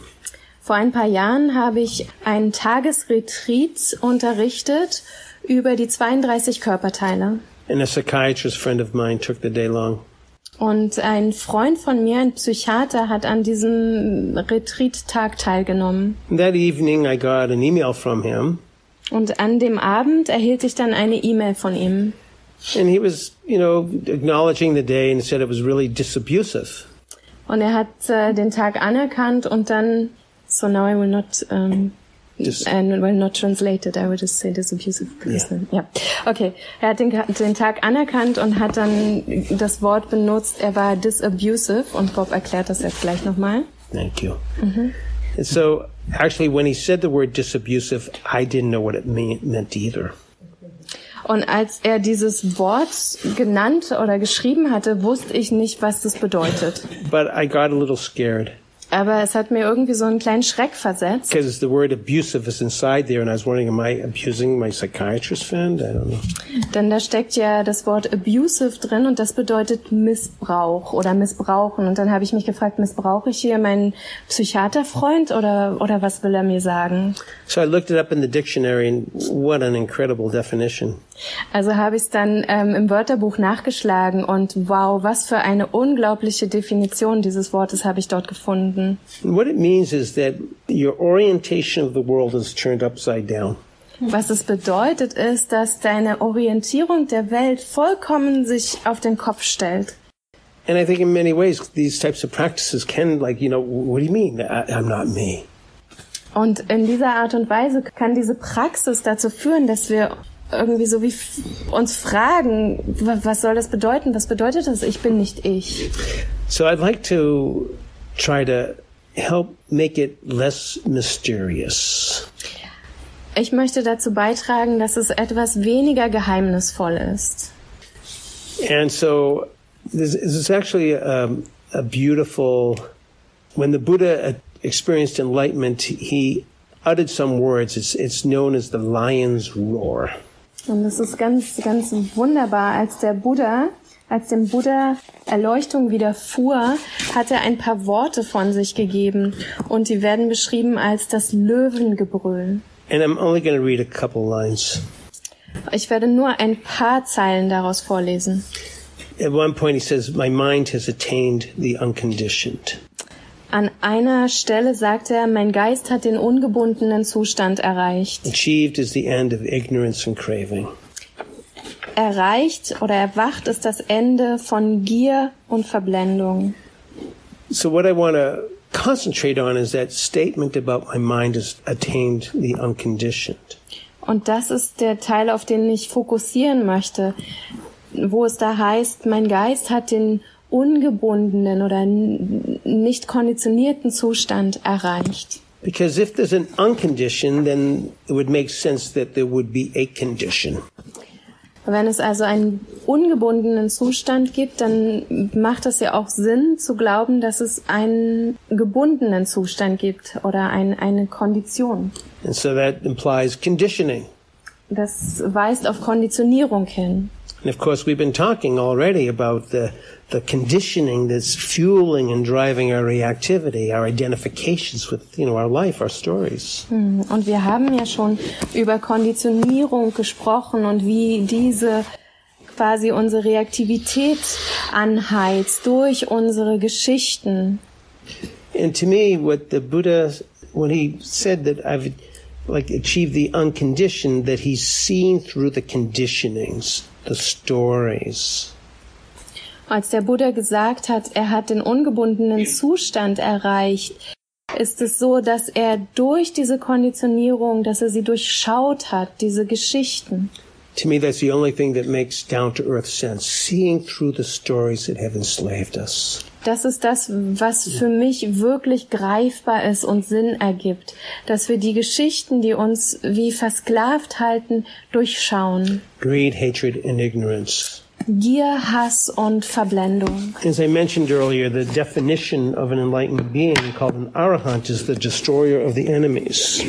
Vor ein paar Jahren habe ich einen Tagesretreat unterrichtet über die 32 Körperteile. And a psychiatrist friend of mine took the day long. Und ein Freund von mir, ein Psychiater, hat an diesem Retreat-Tag teilgenommen. That evening, I got an email from him, Und an dem Abend erhielt ich dann eine E-Mail von ihm. and he was, you know, acknowledging the day and said it was really disabusive. Und er hat äh, den Tag anerkannt und dann, so now I will not, um, Dis- and will not translate it, I will just say disabusive person. Ja. Okay. Er hat den, den Tag anerkannt und hat dann das Wort benutzt, er war disabusive und Bob erklärt das jetzt gleich nochmal. Thank you. And so, actually, when he said the word disabusive, I didn't know what it mean, meant either. Und als er dieses Wort genannt oder geschrieben hatte, wusste ich nicht, was das bedeutet. But I got a little scared Aber es hat mir irgendwie so einen kleinen Schreck versetzt. because the word abusive is inside there, and I was wondering, am I abusing my psychiatrist friend? I don't know. Denn da steckt ja das Wort abusive drin und das bedeutet Missbrauch oder missbrauchen. Und dann habe ich mich gefragt, missbrauche ich hier meinen Psychiaterfreund oder, oder was will er mir sagen? So I looked it up in the dictionary, and what an incredible definition. Also habe ich es dann ähm, im Wörterbuch nachgeschlagen und wow, was für eine unglaubliche Definition dieses Wortes habe ich dort gefunden. And what it means is that your orientation of the world is turned upside down. Was es bedeutet ist, dass deine Orientierung der Welt vollkommen sich auf den Kopf stellt. And I think in many ways, these types of practices can, like, you know, what do you mean? I, I'm not me. Und in dieser Art und Weise kann diese Praxis dazu führen, dass wir irgendwie so wie uns fragen, wa- was soll das bedeuten? Was bedeutet das? Ich bin nicht ich. So I'd like to try to help make it less mysterious. Ich möchte dazu beitragen, dass es etwas weniger geheimnisvoll ist. And so this, is actually um, a beautiful. When the Buddha experienced enlightenment, he uttered some words. It's it's known as the lion's roar. Und es ist ganz, ganz wunderbar, als der Buddha, als dem Buddha Erleuchtung widerfuhr, hat er ein paar Worte von sich gegeben und die werden beschrieben als das Löwengebrüll. And I'm only going to read a couple lines. Ich werde nur ein paar Zeilen daraus vorlesen. At one point, he says, "My mind has attained the unconditioned." An einer Stelle sagt er, mein Geist hat den ungebundenen Zustand erreicht. Achieved is the end of ignorance and craving. Erreicht oder erwacht ist das Ende von Gier und Verblendung. So what I want to concentrate on is that statement about my mind has attained the unconditioned. Und das ist der Teil, auf den ich fokussieren möchte, wo es da heißt, mein Geist hat den ungebundenen oder nicht konditionierten Zustand erreicht. Because if there's an unconditioned, then it would make sense that there would be a condition. Wenn es also einen ungebundenen Zustand gibt, dann macht es ja auch Sinn zu glauben, dass es einen gebundenen Zustand gibt oder ein, eine Kondition. And so that implies conditioning. Das weist auf Konditionierung hin. And of course, we've been talking already about the, the conditioning that's fueling and driving our reactivity, our identifications with, you know, our life, our stories. Hm, Und wir haben ja schon über Konditionierung gesprochen und wie diese quasi unsere Reaktivität anheizt durch unsere Geschichten. And to me, what the Buddha, when he said that I've like achieved the unconditioned, that he's seen through the conditionings, the stories. Als der Buddha gesagt hat, er hat den ungebundenen Zustand erreicht, ist es so, dass er durch diese Konditionierung, dass er sie durchschaut hat, diese Geschichten. To me, that's the only thing that makes down to earth sense, seeing through the stories that have enslaved us. Das ist das, was für mich wirklich greifbar ist und Sinn ergibt, dass wir die Geschichten, die uns wie versklavt halten, durchschauen. Greed, hatred, and ignorance. Gier, Hass und Verblendung. As I mentioned earlier, the definition of an enlightened being called an arahant is the destroyer of the enemies.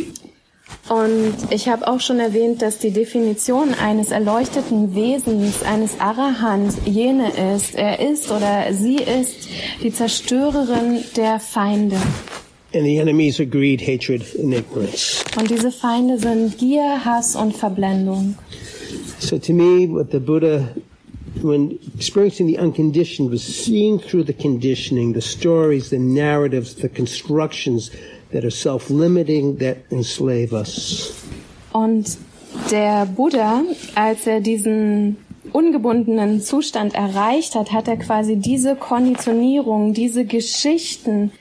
Und ich habe auch schon erwähnt, dass die Definition eines erleuchteten Wesens, eines Arahant, jene ist, er ist oder sie ist die Zerstörerin der Feinde. And the enemies are greed, hatred, and ignorance. Und diese Feinde sind Gier, Hass und Verblendung. So to me, what the Buddha, when experiencing the unconditioned, was seeing through the conditioning, the stories, the narratives, the constructions that are self-limiting, that enslave us. Und der Buddha, als er diesen ungebundenen Zustand erreicht hat, hat er quasi diese Konditionierung, diese Geschichten,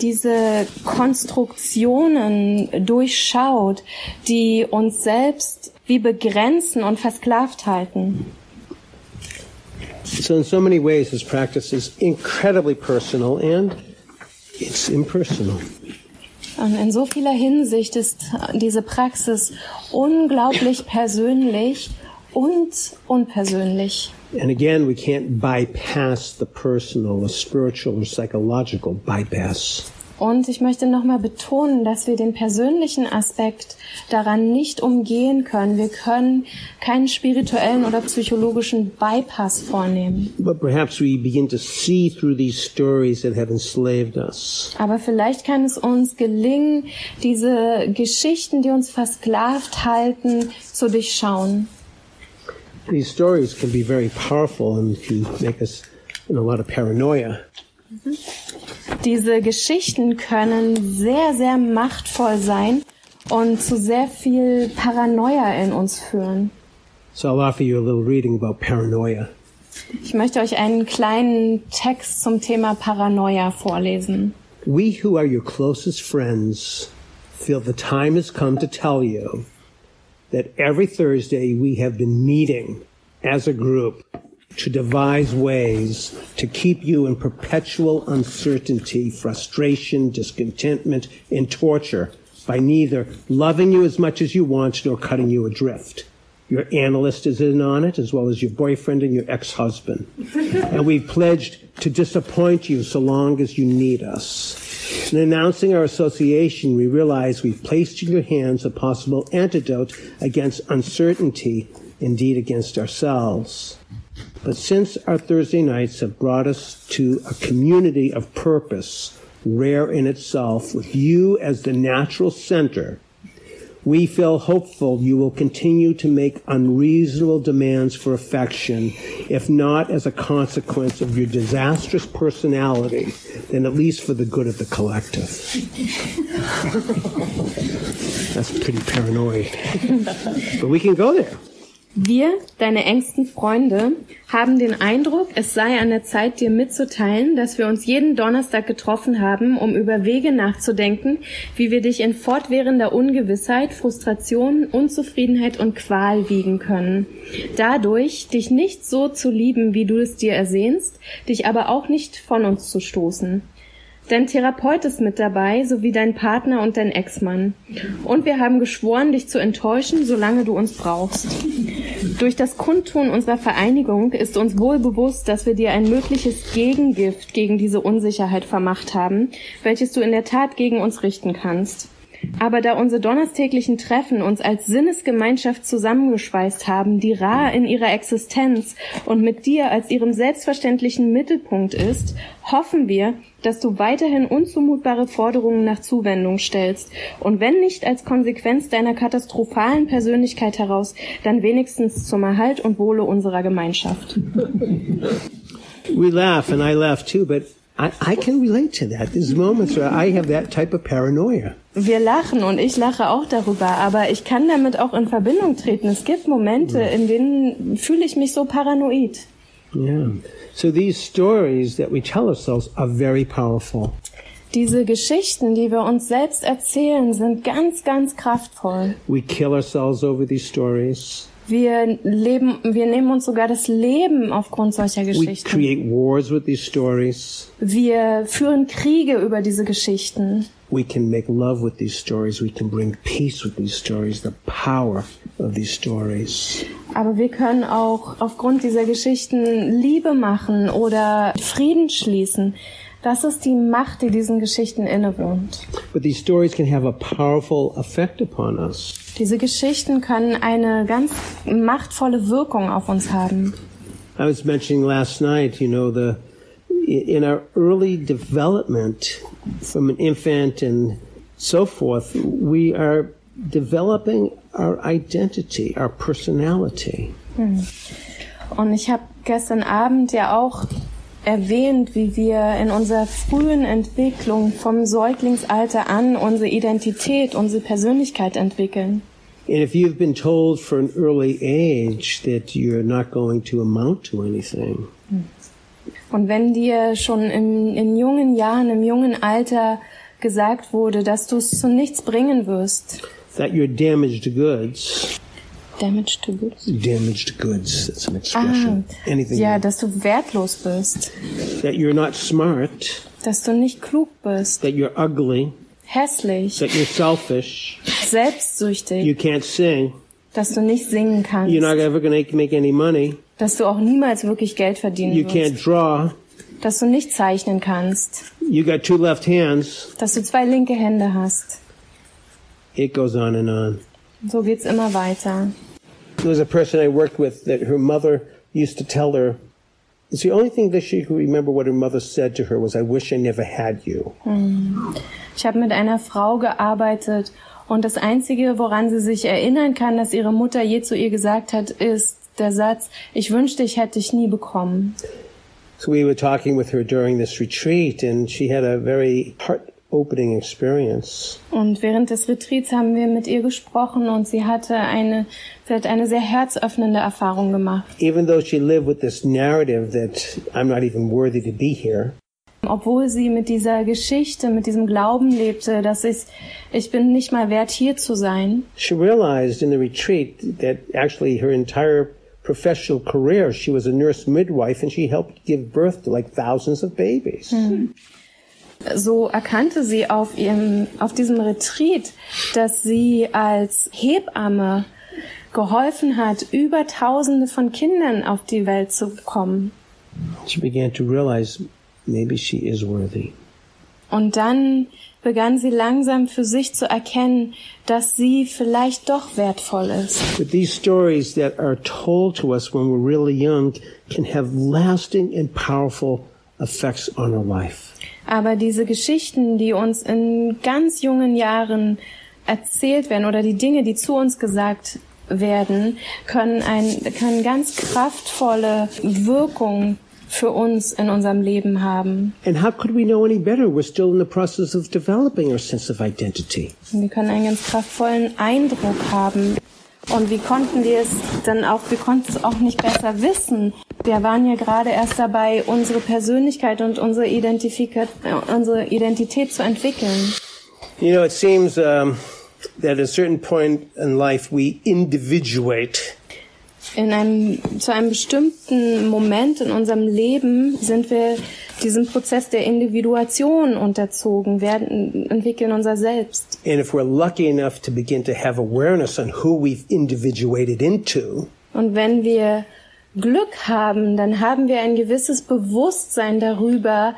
diese Konstruktionen durchschaut, die uns selbst wie begrenzen und versklavt halten. So in so many ways, this practice is incredibly personal and it's impersonal. Und in so vieler Hinsicht ist diese Praxis unglaublich persönlich und unpersönlich. And again, we can't bypass the personal, a spiritual or psychological bypass. Und ich möchte nochmal betonen, dass wir den persönlichen Aspekt daran nicht umgehen können. Wir können keinen spirituellen oder psychologischen Bypass vornehmen. But perhaps we begin to see through these stories that have enslaved us. Aber vielleicht kann es uns gelingen, diese Geschichten, die uns versklavt halten, zu durchschauen. These stories can be very powerful and can make us in a lot of paranoia. Diese Geschichten können sehr, sehr machtvoll sein und zu sehr viel Paranoia in uns führen. So I'll offer you a little reading about paranoia. Ich möchte euch einen kleinen Text zum Thema Paranoia vorlesen. We who are your closest friends feel the time has come to tell you that every Thursday we have been meeting as a group to devise ways to keep you in perpetual uncertainty, frustration, discontentment, and torture by neither loving you as much as you want nor cutting you adrift. Your analyst is in on it, as well as your boyfriend and your ex-husband. and we've pledged to disappoint you so long as you need us. In announcing our association, we realize we've placed in your hands a possible antidote against uncertainty, indeed against ourselves. But since our Thursday nights have brought us to a community of purpose, rare in itself, with you as the natural center, We feel hopeful you will continue to make unreasonable demands for affection, if not as a consequence of your disastrous personality, then at least for the good of the collective. That's pretty paranoid. but we can go there. Wir, deine engsten Freunde, haben den Eindruck, es sei an der Zeit, dir mitzuteilen, dass wir uns jeden Donnerstag getroffen haben, um über Wege nachzudenken, wie wir dich in fortwährender Ungewissheit, Frustration, Unzufriedenheit und Qual wiegen können. Dadurch, dich nicht so zu lieben, wie du es dir ersehnst, dich aber auch nicht von uns zu stoßen. Dein Therapeut ist mit dabei, sowie dein Partner und dein Ex-Mann. Und wir haben geschworen, dich zu enttäuschen, solange du uns brauchst. Durch das Kundtun unserer Vereinigung ist uns wohl bewusst, dass wir dir ein mögliches Gegengift gegen diese Unsicherheit vermacht haben, welches du in der Tat gegen uns richten kannst. Aber da unsere donnerstäglichen Treffen uns als Sinnesgemeinschaft zusammengeschweißt haben, die rar in ihrer Existenz und mit dir als ihrem selbstverständlichen Mittelpunkt ist, hoffen wir, dass du weiterhin unzumutbare Forderungen nach Zuwendung stellst und wenn nicht als Konsequenz deiner katastrophalen Persönlichkeit heraus, dann wenigstens zum Erhalt und Wohle unserer Gemeinschaft. We laugh, and I laugh too, but I, I can relate to that. There's moments where I have that type of paranoia. Wir lachen und ich lache auch darüber, aber ich kann damit auch in Verbindung treten. Es gibt Momente, in denen fühle ich mich so paranoid. Yeah. So these stories that we tell ourselves are very powerful. Diese Geschichten, die wir uns selbst erzählen, sind ganz, ganz kraftvoll. We kill ourselves over these stories. Wir leben, wir nehmen uns sogar das Leben aufgrund solcher We Geschichten. create wars with these stories. Wir führen Kriege über diese Geschichten. We can make love with these stories. We can bring peace with these stories. The power of these stories. Aber wir können auch aufgrund dieser Geschichten Liebe machen oder Frieden schließen. Das ist die Macht, die diesen Geschichten innewohnt. But these stories can have a powerful effect upon us. Diese Geschichten können eine ganz machtvolle Wirkung auf uns haben. I was mentioning last night, you know, the in our early development from an infant and so forth, we are developing our identity, our personality. Und ich habe gestern Abend ja auch erwähnt, wie wir in unserer frühen Entwicklung vom Säuglingsalter an unsere Identität, unsere Persönlichkeit entwickeln. And if you've been told for an early age that you're not going to amount to anything, Und wenn dir schon in, in jungen Jahren, im jungen Alter gesagt wurde, dass du es zu nichts bringen wirst, that you're damaged goods, damage to goods. damaged goods, that's an Ah, expression. Anything. ja, dass du wertlos bist, That you're not smart, dass du nicht klug bist, that you're ugly, hässlich, that you're selfish, selbstsüchtig, you can't sing, dass du nicht singen kannst, you're not ever to make any money, dass du auch niemals wirklich Geld verdienen you wirst, can't draw, dass du nicht zeichnen kannst, you got two left hands. dass du zwei linke Hände hast. It goes on and on. So geht's immer weiter. There was a person I worked with that her mother used to tell her, it's the only thing that she could remember what her mother said to her was, I wish I never had you. Ich habe mit einer Frau gearbeitet und das Einzige, woran sie sich erinnern kann, dass ihre Mutter je zu ihr gesagt hat, ist der Satz, ich wünschte, ich hätte dich nie bekommen. So we were talking with her during this retreat and she had a very heart opening experience. Und während des Retreats haben wir mit ihr gesprochen und sie hatte eine, sie hat eine sehr herzöffnende Erfahrung gemacht. Even though she lived with this narrative that I'm not even worthy to be here, Obwohl sie mit dieser Geschichte, mit diesem Glauben lebte, dass ich, ich bin nicht mal wert, hier zu sein, she realized in the retreat that actually her entire professional career, she was a nurse midwife and she helped give birth to like thousands of babies. Hmm. So erkannte sie auf ihrem, auf diesem Retreat, dass sie als Hebamme geholfen hat, über Tausende von Kindern auf die Welt zu bekommen. She began to realize maybe she is worthy. Und dann begann sie langsam für sich zu erkennen, dass sie vielleicht doch wertvoll ist. But these stories that are told to us when we're really young can have lasting and powerful effects on our life. Aber diese Geschichten, die uns in ganz jungen Jahren erzählt werden oder die Dinge, die zu uns gesagt werden, können, ein, können ganz kraftvolle Wirkung für uns in unserem Leben haben. And how could we know any better? We're still in the process of developing our sense of identity. Wir können einen ganz kraftvollen Eindruck haben. Und wie konnten wir es dann auch, wir konnten es auch nicht besser wissen. Wir waren ja gerade erst dabei, unsere Persönlichkeit und unsere, Identifika unsere Identität zu entwickeln. You know, it seems um, that at a certain point in life we individuate. In einem, zu einem bestimmten Moment in unserem Leben sind wir diesem Prozess der Individuation unterzogen, werden, entwickeln unser Selbst. And if we're lucky enough to begin to have awareness on who we've individuated into, Und wenn wir Glück haben, dann haben wir ein gewisses Bewusstsein darüber,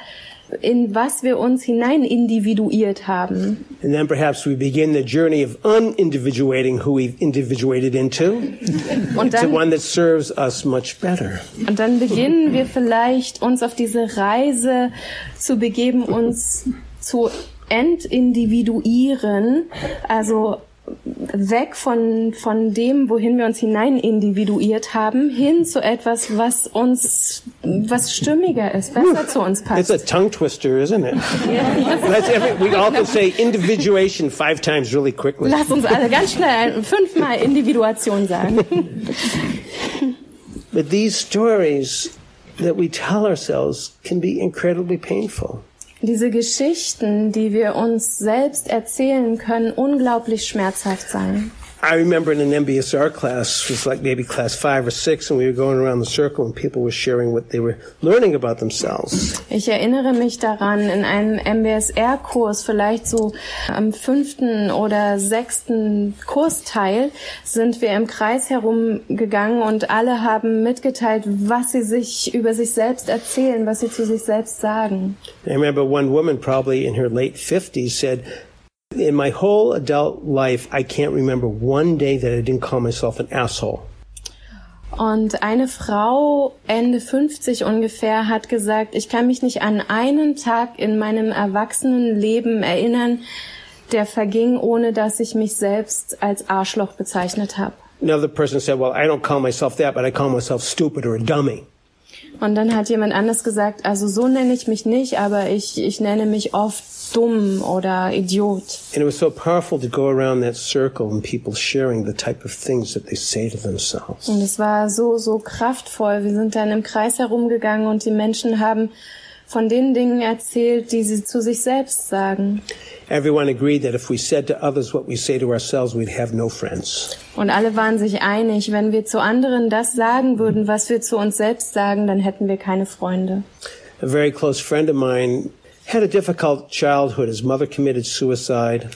in was wir uns hinein individuiert haben. and then perhaps we begin the journey of unindividuating who we've individuated into Und to dann, one that serves us much better. und dann beginnen wir vielleicht uns auf diese Reise zu begeben, uns zu entindividuieren, also weg von, von dem, wohin wir uns hinein individuiert haben, hin zu etwas, was uns, was stimmiger ist, besser zu uns It's passt. a tongue twister, isn't it? Let's every, we all can say individuation five times really quickly. Lass uns alle ganz schnell fünfmal Individuation sagen. But these stories that we tell ourselves can be incredibly painful. Diese Geschichten, die wir uns selbst erzählen, können unglaublich schmerzhaft sein. I remember in an MBSR class, it was like maybe class five or six, and we were going around the circle and people were sharing what they were learning about themselves. Ich erinnere mich daran, in einem MBSR-Kurs, vielleicht so am fünften oder sechsten Kursteil, sind wir im Kreis herumgegangen und alle haben mitgeteilt, was sie sich über sich selbst erzählen, was sie zu sich selbst sagen. I remember one woman, probably in her late 50s, said, In my whole adult life, I can't remember one day that I didn't call myself an asshole. Und eine Frau, Ende 50 ungefähr, hat gesagt, ich kann mich nicht an einen Tag in meinem Erwachsenenleben erinnern, der verging, ohne dass ich mich selbst als Arschloch bezeichnet habe. Another person said, Well, I don't call myself that, but I call myself stupid or a dummy. Und dann hat jemand anders gesagt, also so nenne ich mich nicht, aber ich, ich nenne mich oft dumm oder Idiot. And it was so powerful to go around that circle and people sharing the type of things that they say to themselves. Und es war so, so kraftvoll. Wir sind dann im Kreis herumgegangen und die Menschen haben von den Dingen erzählt, die sie zu sich selbst sagen. Everyone agreed that if we said to others what we say to ourselves, we'd have no friends. Und alle waren sich einig, wenn wir zu anderen das sagen würden, was wir zu uns selbst sagen, dann hätten wir keine Freunde. A very close friend of mine had a difficult childhood. His mother committed suicide.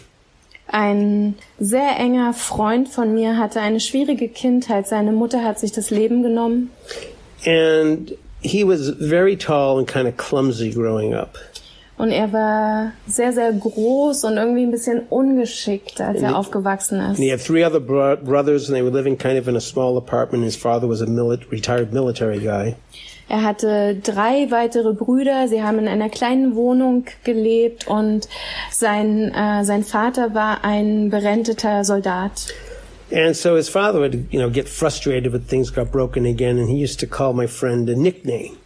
Ein sehr enger Freund von mir hatte eine schwierige Kindheit. Seine Mutter hat sich das Leben genommen. And he was very tall and kind of clumsy growing up. Und er war sehr, sehr groß und irgendwie ein bisschen ungeschickt, als er aufgewachsen And he ist. had three other bro- brothers, and they were living kind of in a small apartment. His father was a mili- retired military guy. Er hatte drei weitere Brüder. Sie haben in einer kleinen Wohnung gelebt und sein, äh, sein Vater war ein berenteter Soldat. And so his father would, you know, get frustrated when things got broken again, and he used to call my friend a nickname.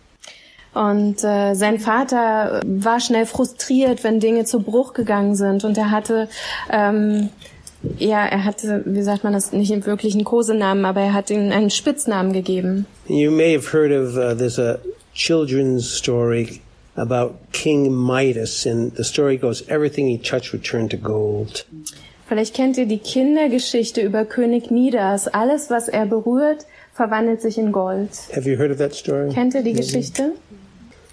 Und äh, sein Vater war schnell frustriert, wenn Dinge zu Bruch gegangen sind. Und er hatte, ähm, ja, er hatte, wie sagt man das, nicht wirklich einen Kosenamen, aber er hat ihm einen Spitznamen gegeben. You may have heard of uh, there's a children's story about King Midas, and the story goes everything he touched would turn to gold. Vielleicht kennt ihr die Kindergeschichte über König Midas. Alles, was er berührt, verwandelt sich in Gold. Have you heard of that story? Kennt ihr die Geschichte?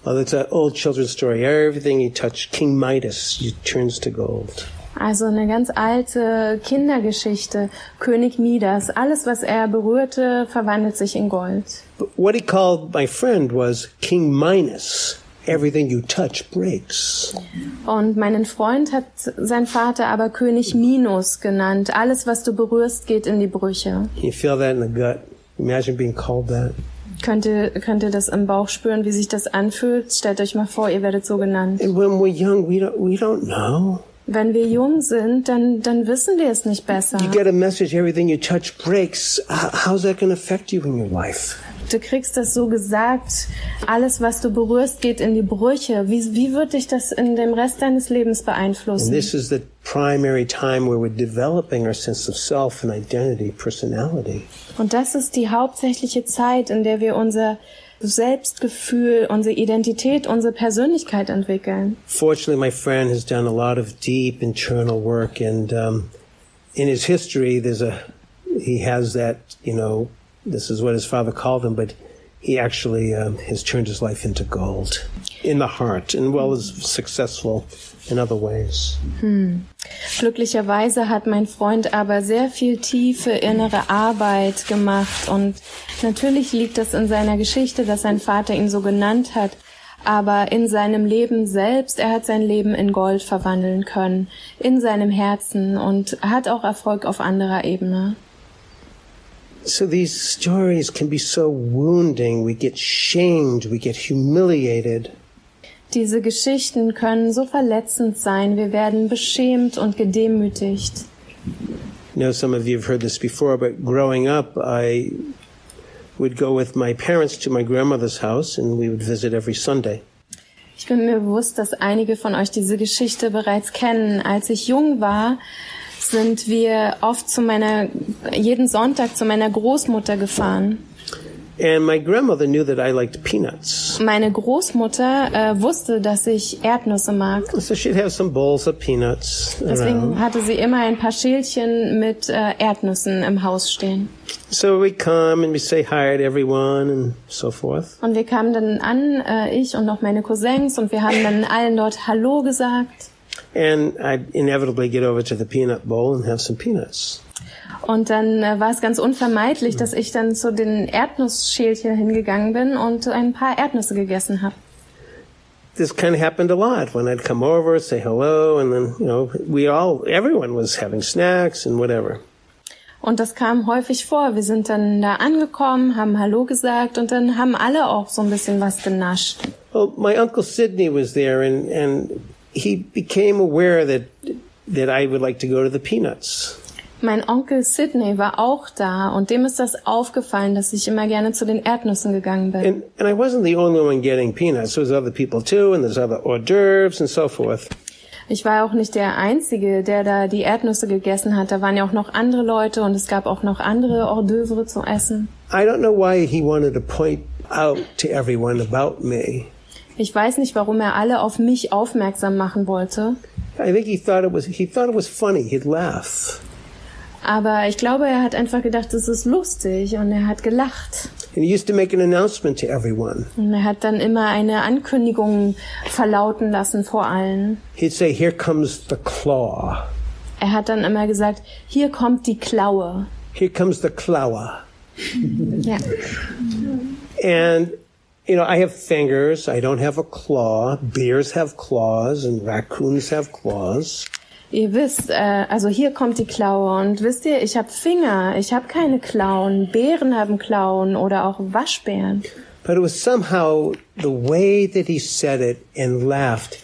Well, it's an old children's story. Everything he touched, King Midas, he turns to gold. Also eine ganz alte Kindergeschichte. König Midas. Alles, was er berührte, verwandelt sich in Gold. But what he called my friend was King Minos. Everything you touch breaks. Und meinen Freund hat sein Vater aber König Minos genannt. Alles, was du berührst, geht in die Brüche. You feel that in the gut. Imagine being called that. Könnt ihr, könnt ihr das im Bauch spüren, wie sich das anfühlt? Stellt euch mal vor, ihr werdet so genannt. And when we're young, we don't we don't know. Wenn wir jung sind, dann, dann wissen wir es nicht besser. You get a message, everything you touch breaks. How's that going to affect you in your life? Du kriegst das so gesagt, alles, was du berührst, geht in die Brüche. Wie, wie wird dich das in dem Rest deines Lebens And beeinflussen? this is the primary time where we're developing our sense of self and identity, personality. Und das ist die hauptsächliche Zeit, in der wir unser Selbstgefühl, unsere Identität, unsere Persönlichkeit entwickeln. Fortunately, my friend has done a lot of deep internal work, and um, in his history, there's a he has that you know this is what his father called him, but he actually um, has turned his life into gold in the heart, and well as successful in other ways. Glücklicherweise hat mein Freund aber sehr viel tiefe innere Arbeit gemacht und natürlich liegt das in seiner Geschichte, dass sein Vater ihn so genannt hat. Aber in seinem Leben selbst, er hat sein Leben in Gold verwandeln können, in seinem Herzen und hat auch Erfolg auf anderer Ebene. So these stories can be so wounding. We get shamed, we get humiliated. Diese Geschichten können so verletzend sein, wir werden beschämt und gedemütigt. I know some of you have heard this before, but growing up, I would go with my parents to my grandmother's house and we would visit every Sunday. Ich bin mir bewusst, dass einige von euch diese Geschichte bereits kennen. Als ich jung war, sind wir oft zu meiner, jeden Sonntag zu meiner Großmutter gefahren. And my grandmother knew that I liked peanuts. Meine Großmutter äh, wusste, dass ich Erdnüsse mag. So she'd have some bowls of peanuts Deswegen around. hatte sie immer ein paar Schälchen mit äh, Erdnüssen im Haus stehen. So we'd come and we'd say hi to everyone and so forth. Und wir kamen dann an, äh, ich und noch meine Cousins, und wir haben dann allen dort Hallo gesagt. And I'd inevitably get over to the peanut bowl and have some peanuts. Und dann äh, war es ganz unvermeidlich, dass ich dann zu den Erdnussschälchen hingegangen bin und ein paar Erdnüsse gegessen habe. This kind of happened a lot when I'd come over, say hello, and then, you know, we all, everyone was having snacks and whatever. Und das kam häufig vor. Wir sind dann da angekommen, haben Hallo gesagt und dann haben alle auch so ein bisschen was genascht. Well, my uncle Sidney was there, and, and he became aware that that I would like to go to the Peanuts. Mein Onkel Sidney war auch da und dem ist das aufgefallen, dass ich immer gerne zu den Erdnüssen gegangen bin. And and I wasn't the only one getting peanuts. There was other people too, and there's other hors d'oeuvres and so forth. Ich war auch nicht der Einzige, der da die Erdnüsse gegessen hat. Da waren ja auch noch andere Leute und es gab auch noch andere Hors d'oeuvre zu essen. I don't know why he wanted to point out to everyone about me. Ich weiß nicht, warum er alle auf mich aufmerksam machen wollte. I think he thought it was he thought it was funny. He'd laugh. Aber ich glaube, er hat einfach gedacht, es ist lustig und er hat gelacht. And he used to make an announcement to everyone. Und er hat dann immer eine Ankündigung verlauten lassen vor allen. He'd say, "Here comes the claw. Er hat dann immer gesagt, hier kommt die Klaue. Here comes the clawa." Ja. And you know, I have fingers. I don't have a claw. Bears have claws, and raccoons have claws. Ihr wisst, äh, also hier kommt die Klaue und wisst ihr, ich habe Finger, ich habe keine Klauen. Bären haben Klauen oder auch Waschbären. But it was somehow the way that he said it and laughed.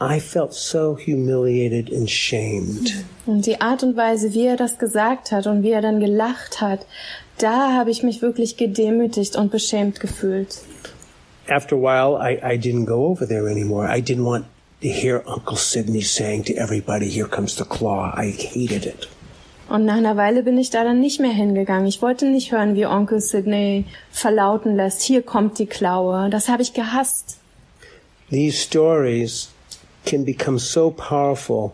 I felt so humiliated and shamed. Und die Art und Weise, wie er das gesagt hat und wie er dann gelacht hat, da habe ich mich wirklich gedemütigt und beschämt gefühlt. After a while, I, I didn't go over there anymore. I didn't want to hear Uncle Sidney saying to everybody, Here comes the claw. I hated it. Und nach einer Weile bin ich da dann nicht mehr hingegangen. Ich wollte nicht hören, wie Onkel Sidney verlauten lässt, hier kommt die Klaue. Das habe ich gehasst. These stories can become so powerful.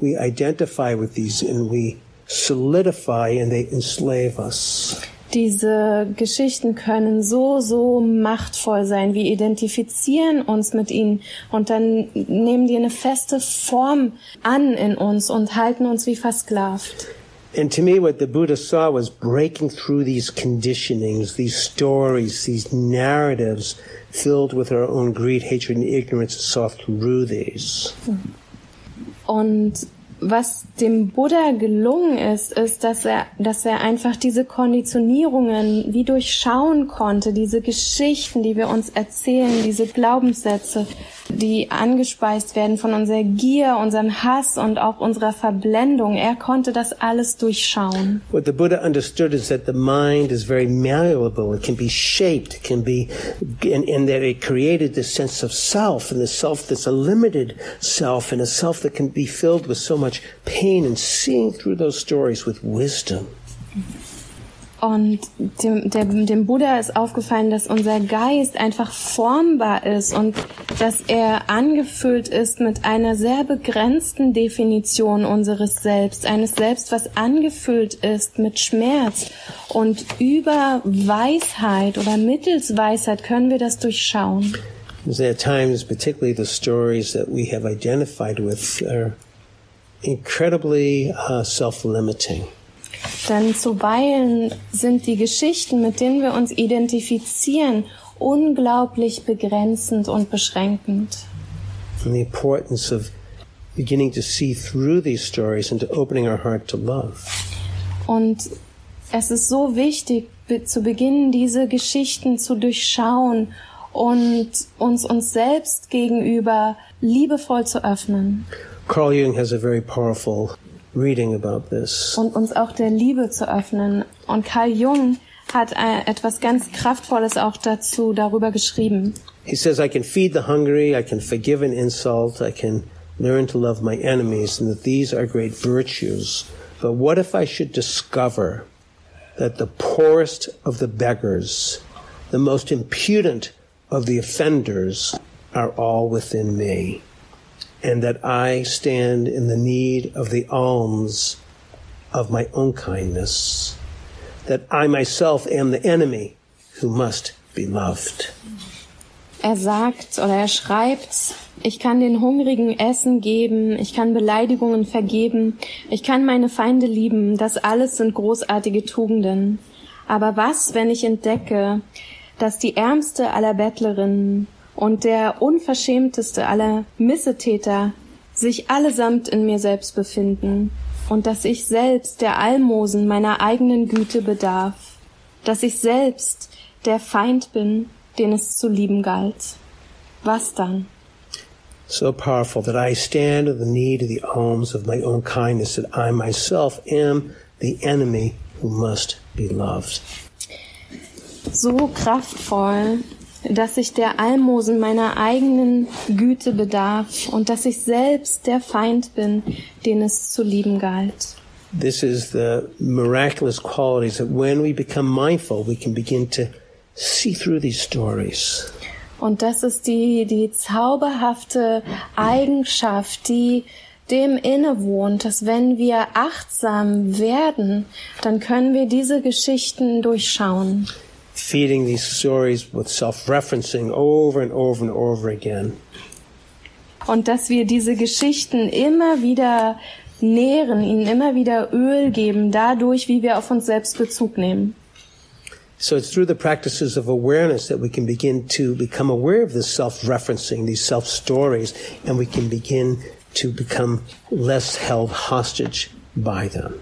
We identify with these and we solidify and they enslave us. Diese Geschichten können so, so machtvoll sein. Wir identifizieren uns mit ihnen und dann nehmen die eine feste Form an in uns und halten uns wie versklavt. And to me, what the Buddha saw was breaking through these conditionings, these stories, these narratives filled with our own greed, hatred, and ignorance, saw through these. Und was dem Buddha gelungen ist, ist, dass er, dass er einfach diese Konditionierungen wie durchschauen konnte, diese Geschichten, die wir uns erzählen, diese Glaubenssätze, die angespeist werden von unserer Gier, unserem Hass und auch unserer Verblendung. Er konnte das alles durchschauen. What the Buddha understood is that the mind is very malleable. It can be shaped. It can be, and, and that it created this sense of self, and the self that's a limited self, and a self that can be filled with so much pain, and seeing through those stories with wisdom. Und dem, dem, dem Buddha ist aufgefallen, dass unser Geist einfach formbar ist und dass er angefüllt ist mit einer sehr begrenzten Definition unseres Selbst, eines Selbst, was angefüllt ist mit Schmerz. Und über Weisheit oder mittels Weisheit können wir das durchschauen. Are times, particularly the stories that we have identified with, are incredibly uh, self-limiting. Denn zuweilen sind die Geschichten, mit denen wir uns identifizieren, unglaublich begrenzend und beschränkend. And the importance of beginning to see through these stories and to opening our heart to love. Und es ist so wichtig, zu beginnen, diese Geschichten zu durchschauen und uns uns selbst gegenüber liebevoll zu öffnen Carl Jung has a very powerful reading about this. und uns auch der Liebe zu öffnen. Und Carl Jung hat äh, etwas ganz Kraftvolles auch dazu darüber geschrieben. He says, I can feed the hungry, I can forgive an insult, I can learn to love my enemies, and that these are great virtues. But what if I should discover that the poorest of the beggars, the most impudent of the offenders, are all within me, and that I stand in the need of the alms of my own kindness, that I myself am the enemy who must be loved. Er sagt oder er schreibt, ich kann den Hungrigen Essen geben, ich kann Beleidigungen vergeben, ich kann meine Feinde lieben, das alles sind großartige Tugenden. Aber was, wenn ich entdecke, dass die ärmste aller Bettlerinnen und der unverschämteste aller Missetäter sich allesamt in mir selbst befinden und dass ich selbst der Almosen meiner eigenen Güte bedarf, dass ich selbst der Feind bin, den es zu lieben galt. Was dann? so powerful that I stand in the need of the alms of my own kindness, that I myself am the enemy who must be loved. So kraftvoll, dass ich der Almosen meiner eigenen Güte bedarf und dass ich selbst der Feind bin, den es zu lieben galt. This is the miraculous qualities that when we become mindful, we can begin to see through these stories. Und das ist die, die zauberhafte Eigenschaft, die dem innewohnt, dass wenn wir achtsam werden, dann können wir diese Geschichten durchschauen. Feeding these stories with self-referencing over and over and over again. Und dass wir diese Geschichten immer wieder nähren, ihnen immer wieder Öl geben, dadurch, wie wir auf uns selbst Bezug nehmen. So it's through the practices of awareness that we can begin to become aware of this self-referencing, these self-stories, and we can begin to become less held hostage by them.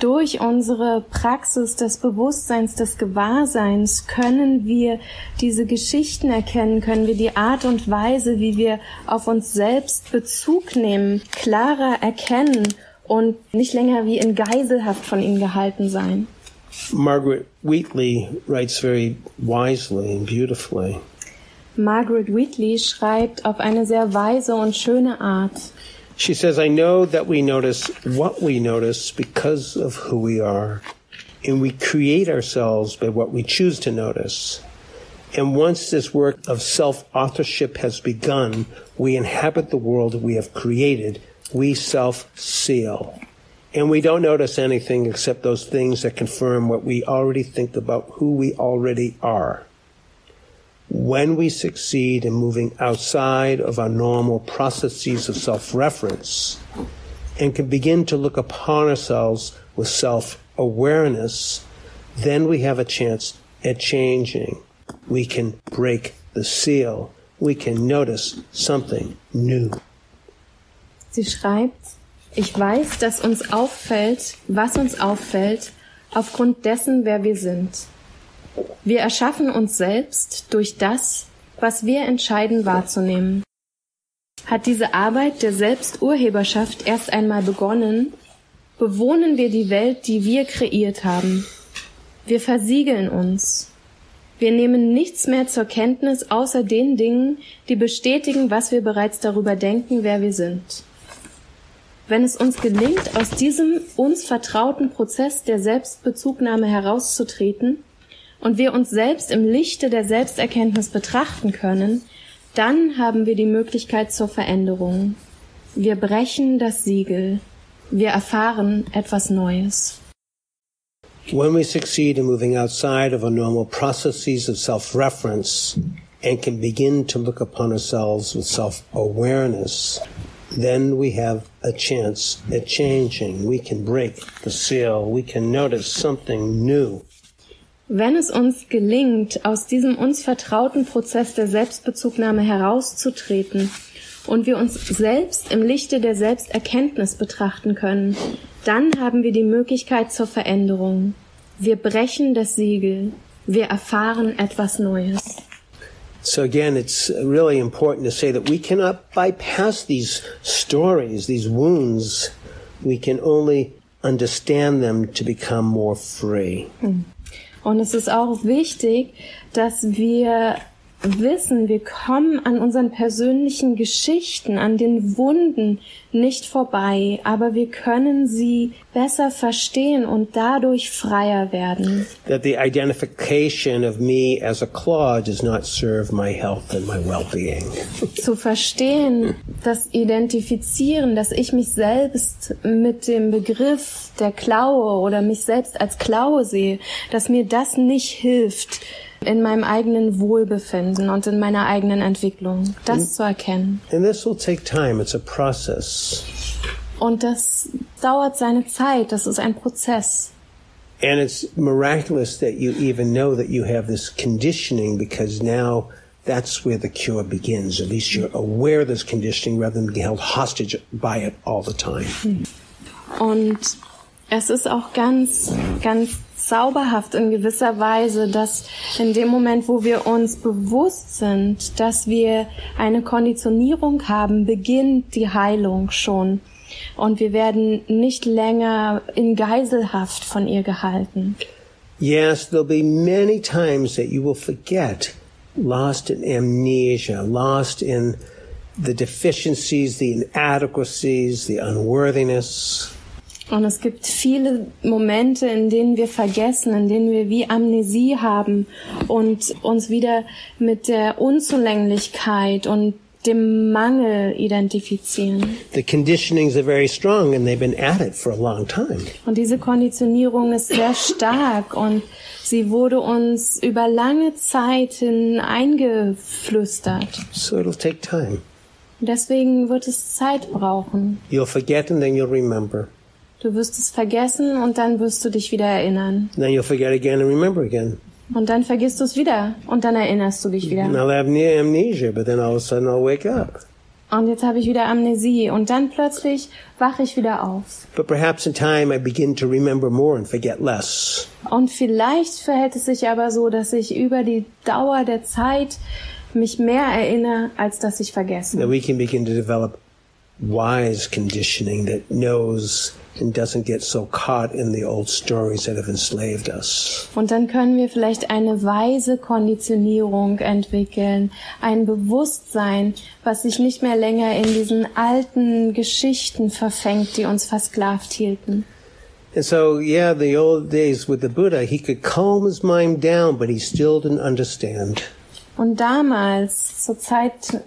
Durch unsere Praxis des Bewusstseins, des Gewahrseins können wir diese Geschichten erkennen, können wir die Art und Weise, wie wir auf uns selbst Bezug nehmen, klarer erkennen und nicht länger wie in Geiselhaft von ihnen gehalten sein. Margaret Wheatley writes very wisely and beautifully. Margaret Wheatley schreibt auf eine sehr weise und schöne Art. She says, I know that we notice what we notice because of who we are, and we create ourselves by what we choose to notice. And once this work of self authorship has begun, we inhabit the world we have created. We self seal. And we don't notice anything except those things that confirm what we already think about who we already are. When we succeed in moving outside of our normal processes of self reference and can begin to look upon ourselves with self awareness, then we have a chance at changing. We can break the seal. We can notice something new. Sie schreibt, ich weiß, dass uns auffällt, was uns auffällt, aufgrund dessen, wer wir sind. Wir erschaffen uns selbst durch das, was wir entscheiden wahrzunehmen. hat diese Arbeit der Selbsturheberschaft erst einmal begonnen, bewohnen wir die Welt, die wir kreiert haben. Wir versiegeln uns. Wir nehmen nichts mehr zur Kenntnis außer den Dingen, die bestätigen, was wir bereits darüber denken, wer wir sind. Wenn es uns gelingt, aus diesem uns vertrauten Prozess der Selbstbezugnahme herauszutreten und wir uns selbst im Lichte der Selbsterkenntnis betrachten können, dann haben wir die Möglichkeit zur Veränderung. Wir brechen das Siegel. Wir erfahren etwas Neues. When we succeed in moving outside of our normal processes of self-reference and can begin to look upon ourselves with self-awareness, then we have a chance at changing. We can break the seal. We can notice something new. Wenn es uns gelingt, aus diesem uns vertrauten Prozess der Selbstbezugnahme herauszutreten und wir uns selbst im Lichte der Selbsterkenntnis betrachten können, dann haben wir die Möglichkeit zur Veränderung. Wir brechen das Siegel. Wir erfahren etwas Neues. So again, it's really important to say that we cannot bypass these stories, these wounds. We can only understand them to become more free. Und es ist auch wichtig, dass wir wissen, wir kommen an unseren persönlichen Geschichten, an den Wunden nicht vorbei, aber wir können sie besser verstehen und dadurch freier werden. That the identification of me as a claw does not serve my health and my well-being. Zu verstehen, das Identifizieren, dass ich mich selbst mit dem Begriff der Klaue oder mich selbst als Klaue sehe, dass mir das nicht hilft, in meinem eigenen Wohlbefinden und in meiner eigenen Entwicklung, das zu erkennen. And this will take time. It's a process. Und das dauert seine Zeit, das ist ein Prozess. And it's miraculous that you even know that you have this conditioning because now that's where the cure begins. At least you're aware of this conditioning rather than being held hostage by it all the time. Und es ist auch ganz, ganz zauberhaft in gewisser Weise, dass in dem Moment, wo wir uns bewusst sind, dass wir eine Konditionierung haben, beginnt die Heilung schon. Und wir werden nicht länger in Geiselhaft von ihr gehalten. Yes, there'll be many times that you will forget, lost in amnesia, lost in the deficiencies, the inadequacies, the unworthiness. Und es gibt viele Momente, in denen wir vergessen, in denen wir wie Amnesie haben und uns wieder mit der Unzulänglichkeit und dem Mangel identifizieren. The conditionings are very strong and they've been at it for a long time. Und diese Konditionierung ist sehr stark und sie wurde uns über lange Zeit hin eingeflüstert. So it'll take time. Deswegen wird es Zeit brauchen. You'll forget and then you'll remember. Du wirst es vergessen und dann wirst du dich wieder erinnern. Then you'll forget again and remember again. Und dann vergisst du es wieder und dann erinnerst du dich wieder. And I'll have ne- amnesia, but then all of a sudden I'll wake up. Und jetzt habe ich wieder Amnesie und dann plötzlich wache ich wieder auf. But perhaps in time I begin to remember more and forget less. Und vielleicht verhält es sich aber so, dass ich über die Dauer der Zeit mich mehr erinnere, als dass ich vergesse. That we can begin to develop wise conditioning that knows and doesn't get so caught in the old stories that have enslaved us. Und dann können wir vielleicht eine weise Konditionierung entwickeln, ein Bewusstsein, was sich nicht mehr länger in diesen alten Geschichten verfängt, die uns versklavt hielten. And so, yeah, the old days with the Buddha, he could calm his mind down, but he still didn't understand. Und damals, zur Zeit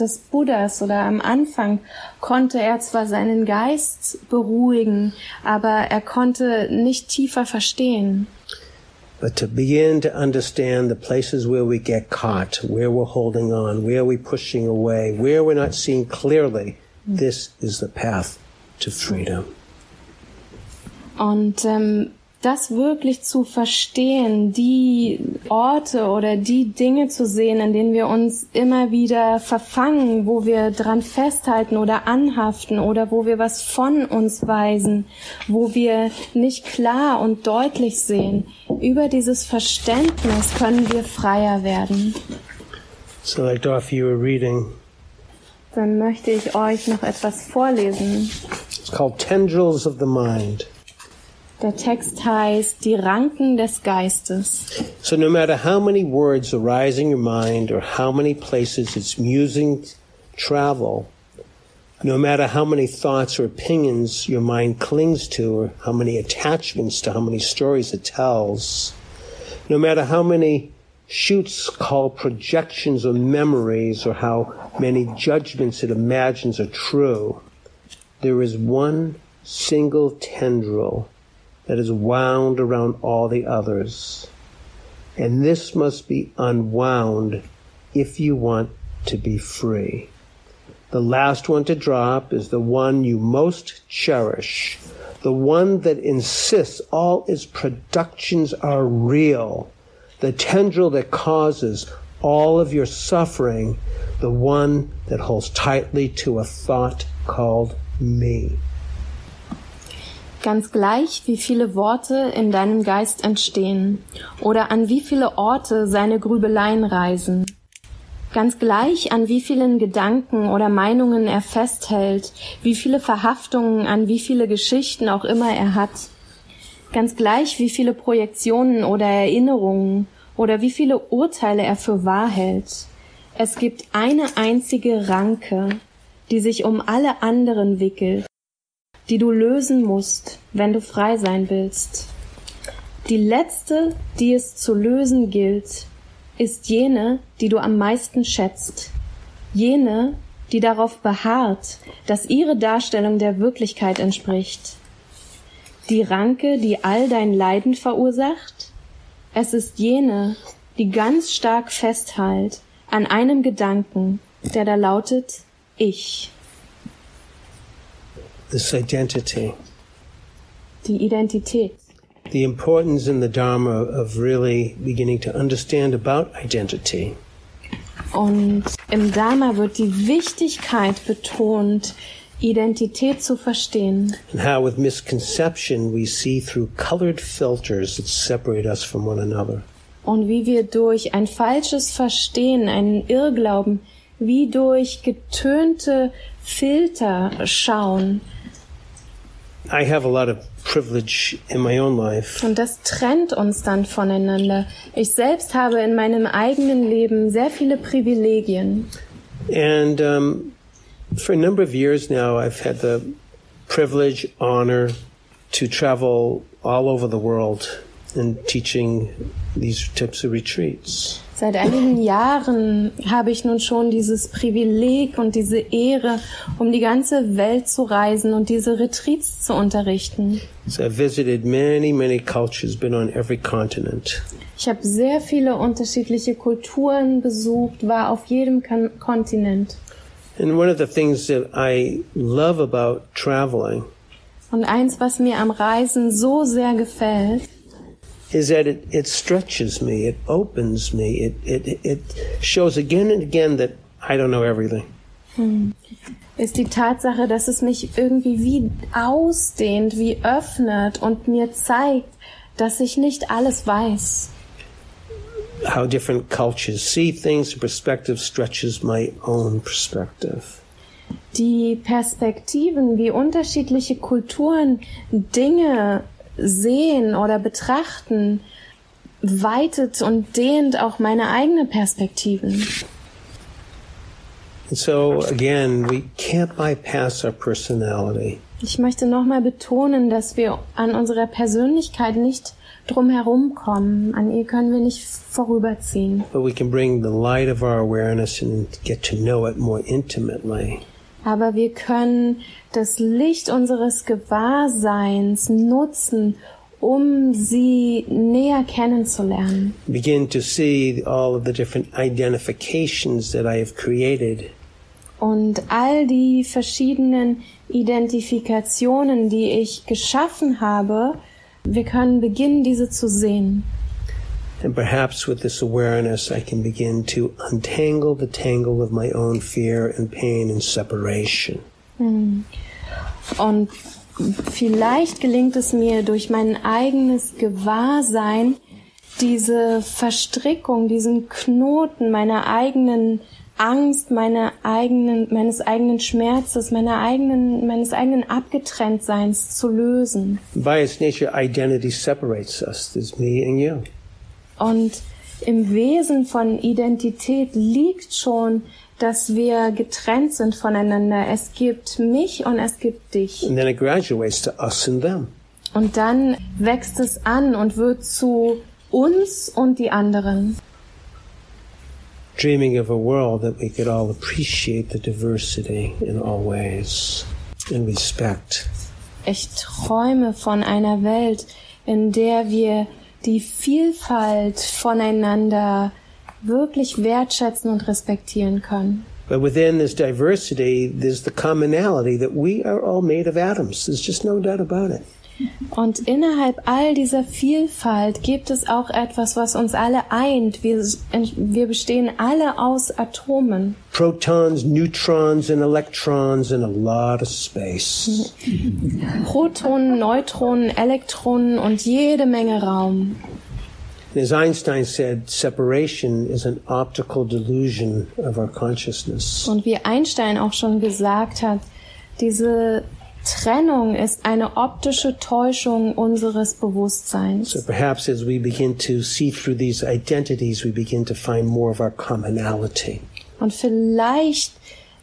des Buddhas oder am Anfang, konnte er zwar seinen Geist beruhigen, aber er konnte nicht tiefer verstehen. But to begin to understand the places where we get caught, where we're holding on, where we're pushing away, where we're not seeing clearly, this is the path to freedom. Und ähm, das wirklich zu verstehen, die Orte oder die Dinge zu sehen, in denen wir uns immer wieder verfangen, wo wir dran festhalten oder anhaften oder wo wir was von uns weisen, wo wir nicht klar und deutlich sehen. Über dieses Verständnis können wir freier werden. Like Dorothy, you reading dann möchte ich euch noch etwas vorlesen. It's called Tendrils of the Mind. Der Text heißt Die Ranken des Geistes. So no matter how many words arise in your mind or how many places its musings travel, no matter how many thoughts or opinions your mind clings to or how many attachments to how many stories it tells, no matter how many shoots called projections or memories or how many judgments it imagines are true, there is one single tendril that is wound around all the others. And this must be unwound if you want to be free. The last one to drop is the one you most cherish, the one that insists all its productions are real, the tendril that causes all of your suffering, the one that holds tightly to a thought called me. Ganz gleich, wie viele Worte in deinem Geist entstehen oder an wie viele Orte seine Grübeleien reisen. Ganz gleich, an wie vielen Gedanken oder Meinungen er festhält, wie viele Verhaftungen an wie viele Geschichten auch immer er hat. Ganz gleich, wie viele Projektionen oder Erinnerungen oder wie viele Urteile er für wahr hält. Es gibt eine einzige Ranke, die sich um alle anderen wickelt die du lösen musst, wenn du frei sein willst. Die letzte, die es zu lösen gilt, ist jene, die du am meisten schätzt, jene, die darauf beharrt, dass ihre Darstellung der Wirklichkeit entspricht. Die Ranke, die all dein Leiden verursacht? Es ist jene, die ganz stark festhält an einem Gedanken, der da lautet Ich this identity. Die Identität. The importance in the Dharma of really beginning to understand about identity. Und im Dharma wird die Wichtigkeit betont, Identität zu verstehen. And how with misconception we see through colored filters that separate us from one another. Und wie wir durch ein falsches Verstehen, einen Irrglauben, wie durch getönte Filter schauen, I have a lot of privilege in my own life. Und das trennt uns dann voneinander. Ich selbst habe in meinem eigenen Leben sehr viele Privilegien. And um, for a number of years now, I've had the privilege, honor to travel all over the world and teaching these types of retreats. Seit einigen Jahren habe ich nun schon dieses Privileg und diese Ehre, um die ganze Welt zu reisen und diese Retreats zu unterrichten. So I've visited many, many cultures, been on every continent. Ich habe sehr viele unterschiedliche Kulturen besucht, war auf jedem Kon Kontinent. And one of the things that I love about traveling Und eins, was mir am Reisen so sehr gefällt, is that it, it stretches me, it opens me, it, it, it shows again and again that I don't know everything. ist die Tatsache, dass es mich irgendwie wie ausdehnt, wie öffnet und mir zeigt, dass ich nicht alles weiß. How different cultures see things, and perspective stretches my own perspective. Die Perspektiven, wie unterschiedliche Kulturen Dinge sehen oder betrachten, weitet und dehnt auch meine eigene Perspektiven. So again, we can't bypass our personality. Ich möchte nochmal betonen, dass wir an unserer Persönlichkeit nicht drum herum kommen. An ihr können wir nicht vorüberziehen. But we can bring the light of our awareness and get to know it more intimately. Aber wir können das Licht unseres Gewahrseins nutzen, um sie näher kennenzulernen. Begin to see all of the different identifications that I have created. Und all die verschiedenen Identifikationen, die ich geschaffen habe, wir können beginnen, diese zu sehen. And perhaps with this awareness, I can begin to untangle the tangle of my own fear and pain and separation. Mm. Und vielleicht gelingt es mir durch mein eigenes Gewahrsein, diese Verstrickung, diesen Knoten meiner eigenen Angst meine eigenen, meines eigenen Schmerzes, meiner eigenen, meines eigenen Abgetrenntseins zu lösen. By its nature, identity separates us. There's me and you. Und im Wesen von Identität liegt schon, dass wir getrennt sind voneinander. Es gibt mich und es gibt dich. And then it graduates to us and them. Und dann wächst es an und wird zu uns und die anderen. Dreaming of a world that we could all appreciate the diversity in all ways and respect. Ich träume von einer Welt, in der wir die Vielfalt voneinander wirklich wertschätzen und respektieren können. But within this diversity, there's the commonality that we are all made of atoms. There's just no doubt about it. Und innerhalb all dieser Vielfalt gibt es auch etwas, was uns alle eint. Wir, wir bestehen alle aus Atomen. Protons, neutrons, and electrons in a lot of space. Protonen, Neutronen, Elektronen und jede Menge Raum. As Einstein said, separation is an optical delusion of our consciousness. Und wie Einstein auch schon gesagt hat, diese Trennung ist eine optische Täuschung unseres Bewusstseins. So perhaps as we begin to see through these identities, we begin to find more of our commonality. Und vielleicht,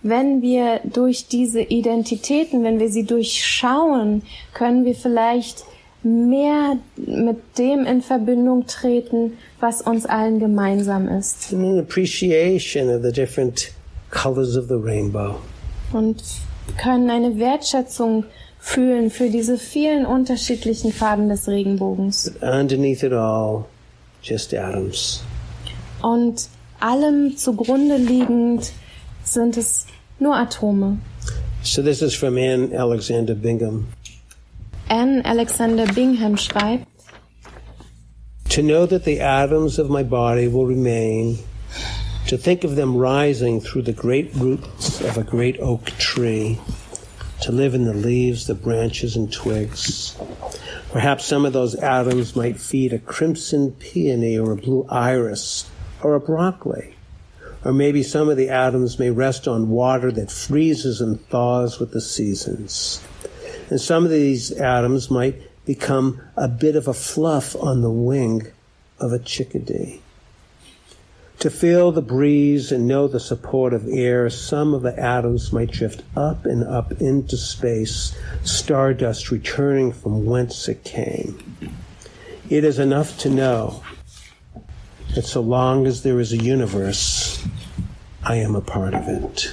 wenn wir durch diese Identitäten, wenn wir sie durchschauen, können wir vielleicht mehr mit dem in Verbindung treten, was uns allen gemeinsam ist. And an appreciation of the different colors of the rainbow. Und können eine Wertschätzung fühlen für diese vielen unterschiedlichen Farben des Regenbogens. Underneath it all, just atoms. Und allem zugrunde liegend sind es nur Atome. So this is from Anne Alexander Bingham. Anne Alexander Bingham schreibt, To know that the atoms of my body will remain, to think of them rising through the great roots of a great oak tree, to live in the leaves, the branches, and twigs. Perhaps some of those atoms might feed a crimson peony or a blue iris or a broccoli. Or maybe some of the atoms may rest on water that freezes and thaws with the seasons. And some of these atoms might become a bit of a fluff on the wing of a chickadee. To feel the breeze and know the support of air, some of the atoms might drift up and up into space, stardust returning from whence it came. It is enough to know that so long as there is a universe, I am a part of it.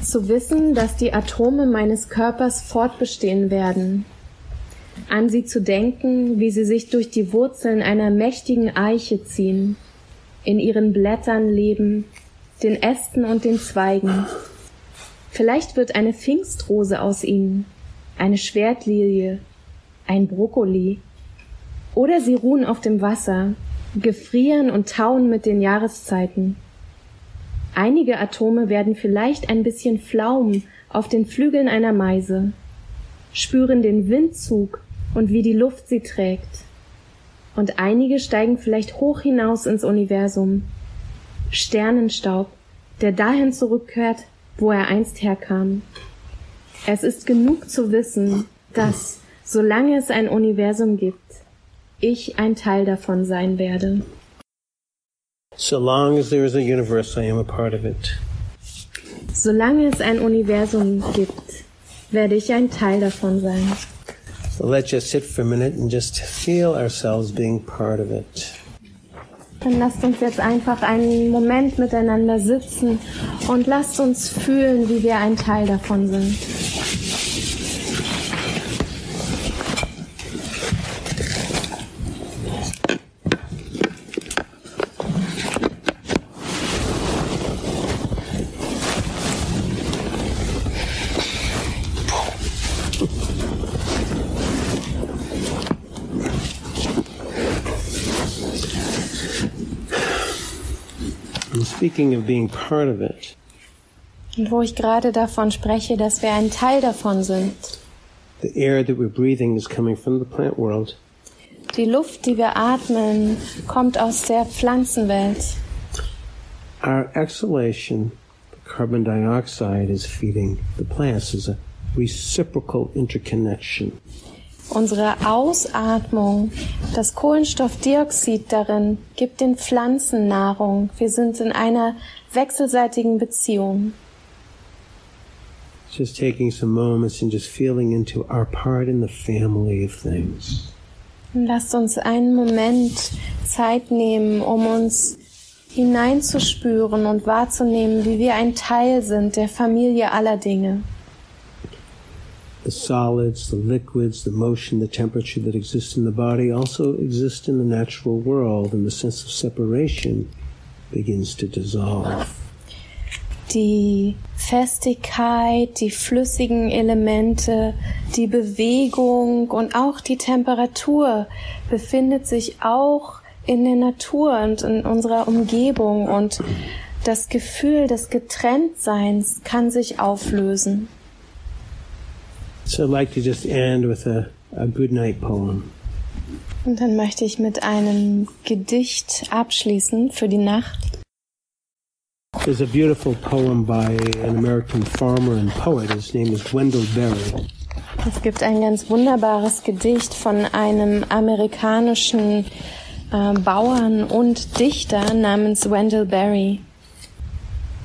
zu wissen, dass die Atome meines Körpers fortbestehen werden, an sie zu denken, wie sie sich durch die Wurzeln einer mächtigen Eiche ziehen, in ihren Blättern leben, den Ästen und den Zweigen. Vielleicht wird eine Pfingstrose aus ihnen, eine Schwertlilie, ein Brokkoli. Oder sie ruhen auf dem Wasser, gefrieren und tauen mit den Jahreszeiten. Einige Atome werden vielleicht ein bisschen flaum auf den Flügeln einer Meise, spüren den Windzug und wie die Luft sie trägt. Und einige steigen vielleicht hoch hinaus ins Universum. Sternenstaub, der dahin zurückkehrt, wo er einst herkam. Es ist genug zu wissen, dass, solange es ein Universum gibt, ich ein Teil davon sein werde. So long as there is a universe, I am a part of it. Solange es ein Universum gibt, werde ich ein Teil davon sein. So let's just sit for a minute and just feel ourselves being part of it. Dann lasst uns jetzt einfach einen Moment miteinander sitzen und lasst uns fühlen, wie wir ein Teil davon sind. Speaking of being part of it, Und wo ich gerade davon spreche, dass wir ein Teil davon sind. the air that we're breathing is coming from the plant world. Die Luft, die wir atmen, kommt aus der Pflanzenwelt. our exhalation, the carbon dioxide, is feeding the plants. There's a reciprocal interconnection. Unsere Ausatmung, das Kohlenstoffdioxid darin, gibt den Pflanzen Nahrung. Wir sind in einer wechselseitigen Beziehung. Just taking some moments and just feeling into our part in the family of things. Lasst uns einen Moment Zeit nehmen, um uns hineinzuspüren und wahrzunehmen, wie wir ein Teil sind der Familie aller Dinge. The solids, the liquids, the motion, the temperature that exist in the body also exist in the natural world, and the sense of separation begins to dissolve. Die Festigkeit, die flüssigen Elemente, die Bewegung und auch die Temperatur befindet sich auch in der Natur und in unserer Umgebung und das Gefühl des Getrenntseins kann sich auflösen. So I'd like to just end with a, a good night poem. Und dann möchte ich mit einem Gedicht abschließen für die Nacht. There's a beautiful poem by an American farmer and poet. His name is Wendell Berry. Es gibt ein ganz wunderbares Gedicht von einem amerikanischen äh, Bauern und Dichter namens Wendell Berry.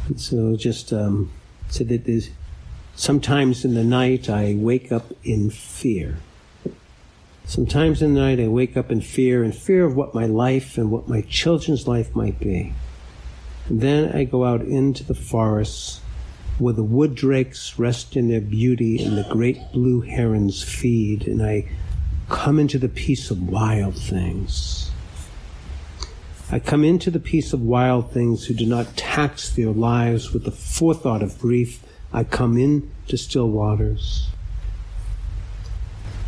And so just um, so that there's sometimes in the night I wake up in fear. Sometimes in the night I wake up in fear, in fear of what my life and what my children's life might be. And then I go out into the forests where the wood drakes rest in their beauty and the great blue herons feed, and I come into the peace of wild things. I come into the peace of wild things who do not tax their lives with the forethought of grief. I come in to still waters.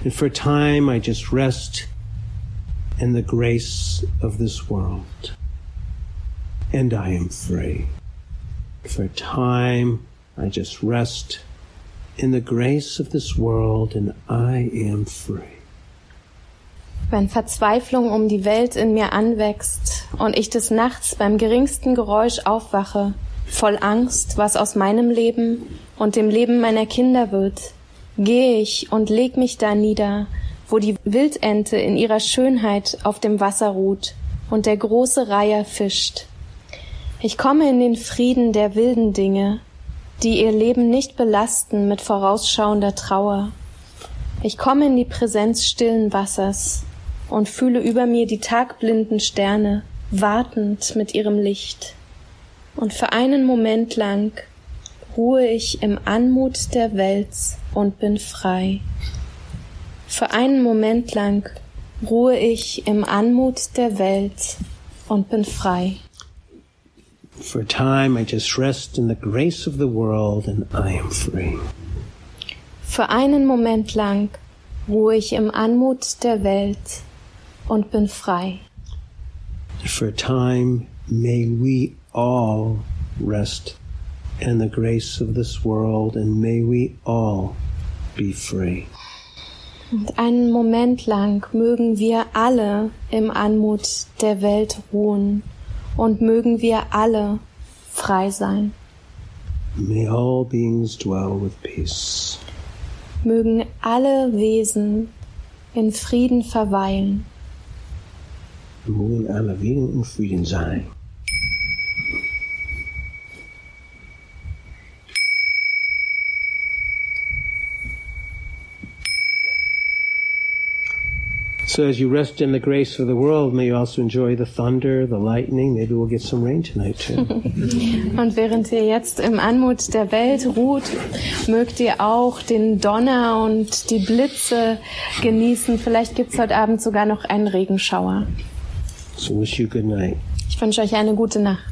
And for a time, I just rest in the grace of this world. And I am free. For a time, I just rest in the grace of this world, and I am free. Wenn Verzweiflung um die Welt in mir anwächst und ich des Nachts beim geringsten Geräusch aufwache, voll Angst, was aus meinem Leben und dem Leben meiner Kinder wird, gehe ich und leg mich da nieder, wo die Wildente in ihrer Schönheit auf dem Wasser ruht und der große Reiher fischt. Ich komme in den Frieden der wilden Dinge, die ihr Leben nicht belasten mit vorausschauender Trauer. Ich komme in die Präsenz stillen Wassers und fühle über mir die tagblinden Sterne, wartend mit ihrem Licht. Und für einen Moment lang ruhe ich im Anmut der Welt und bin frei. Für einen Moment lang ruhe ich im Anmut der Welt und bin frei. For a time, I just rest in the grace of the world, and I am free. Für einen Moment lang ruhe ich im Anmut der Welt und bin frei. For a time, may we all rest in the grace of this world, and may we all be free. Und einen Moment lang mögen wir alle im Anmut der Welt ruhen und mögen wir alle frei sein. May all beings dwell with peace. Mögen alle Wesen in Frieden verweilen. Mögen alle Wesen in Frieden sein. So as you rest in the grace of the world, may you also enjoy the thunder, the lightning. Maybe we'll get some rain tonight too. Und während ihr jetzt im Anmut der Welt ruht, mögt ihr auch den Donner und die Blitze genießen. Vielleicht gibt's heute Abend sogar noch einen Regenschauer. so wish you good night. Ich wünsche euch eine gute Nacht.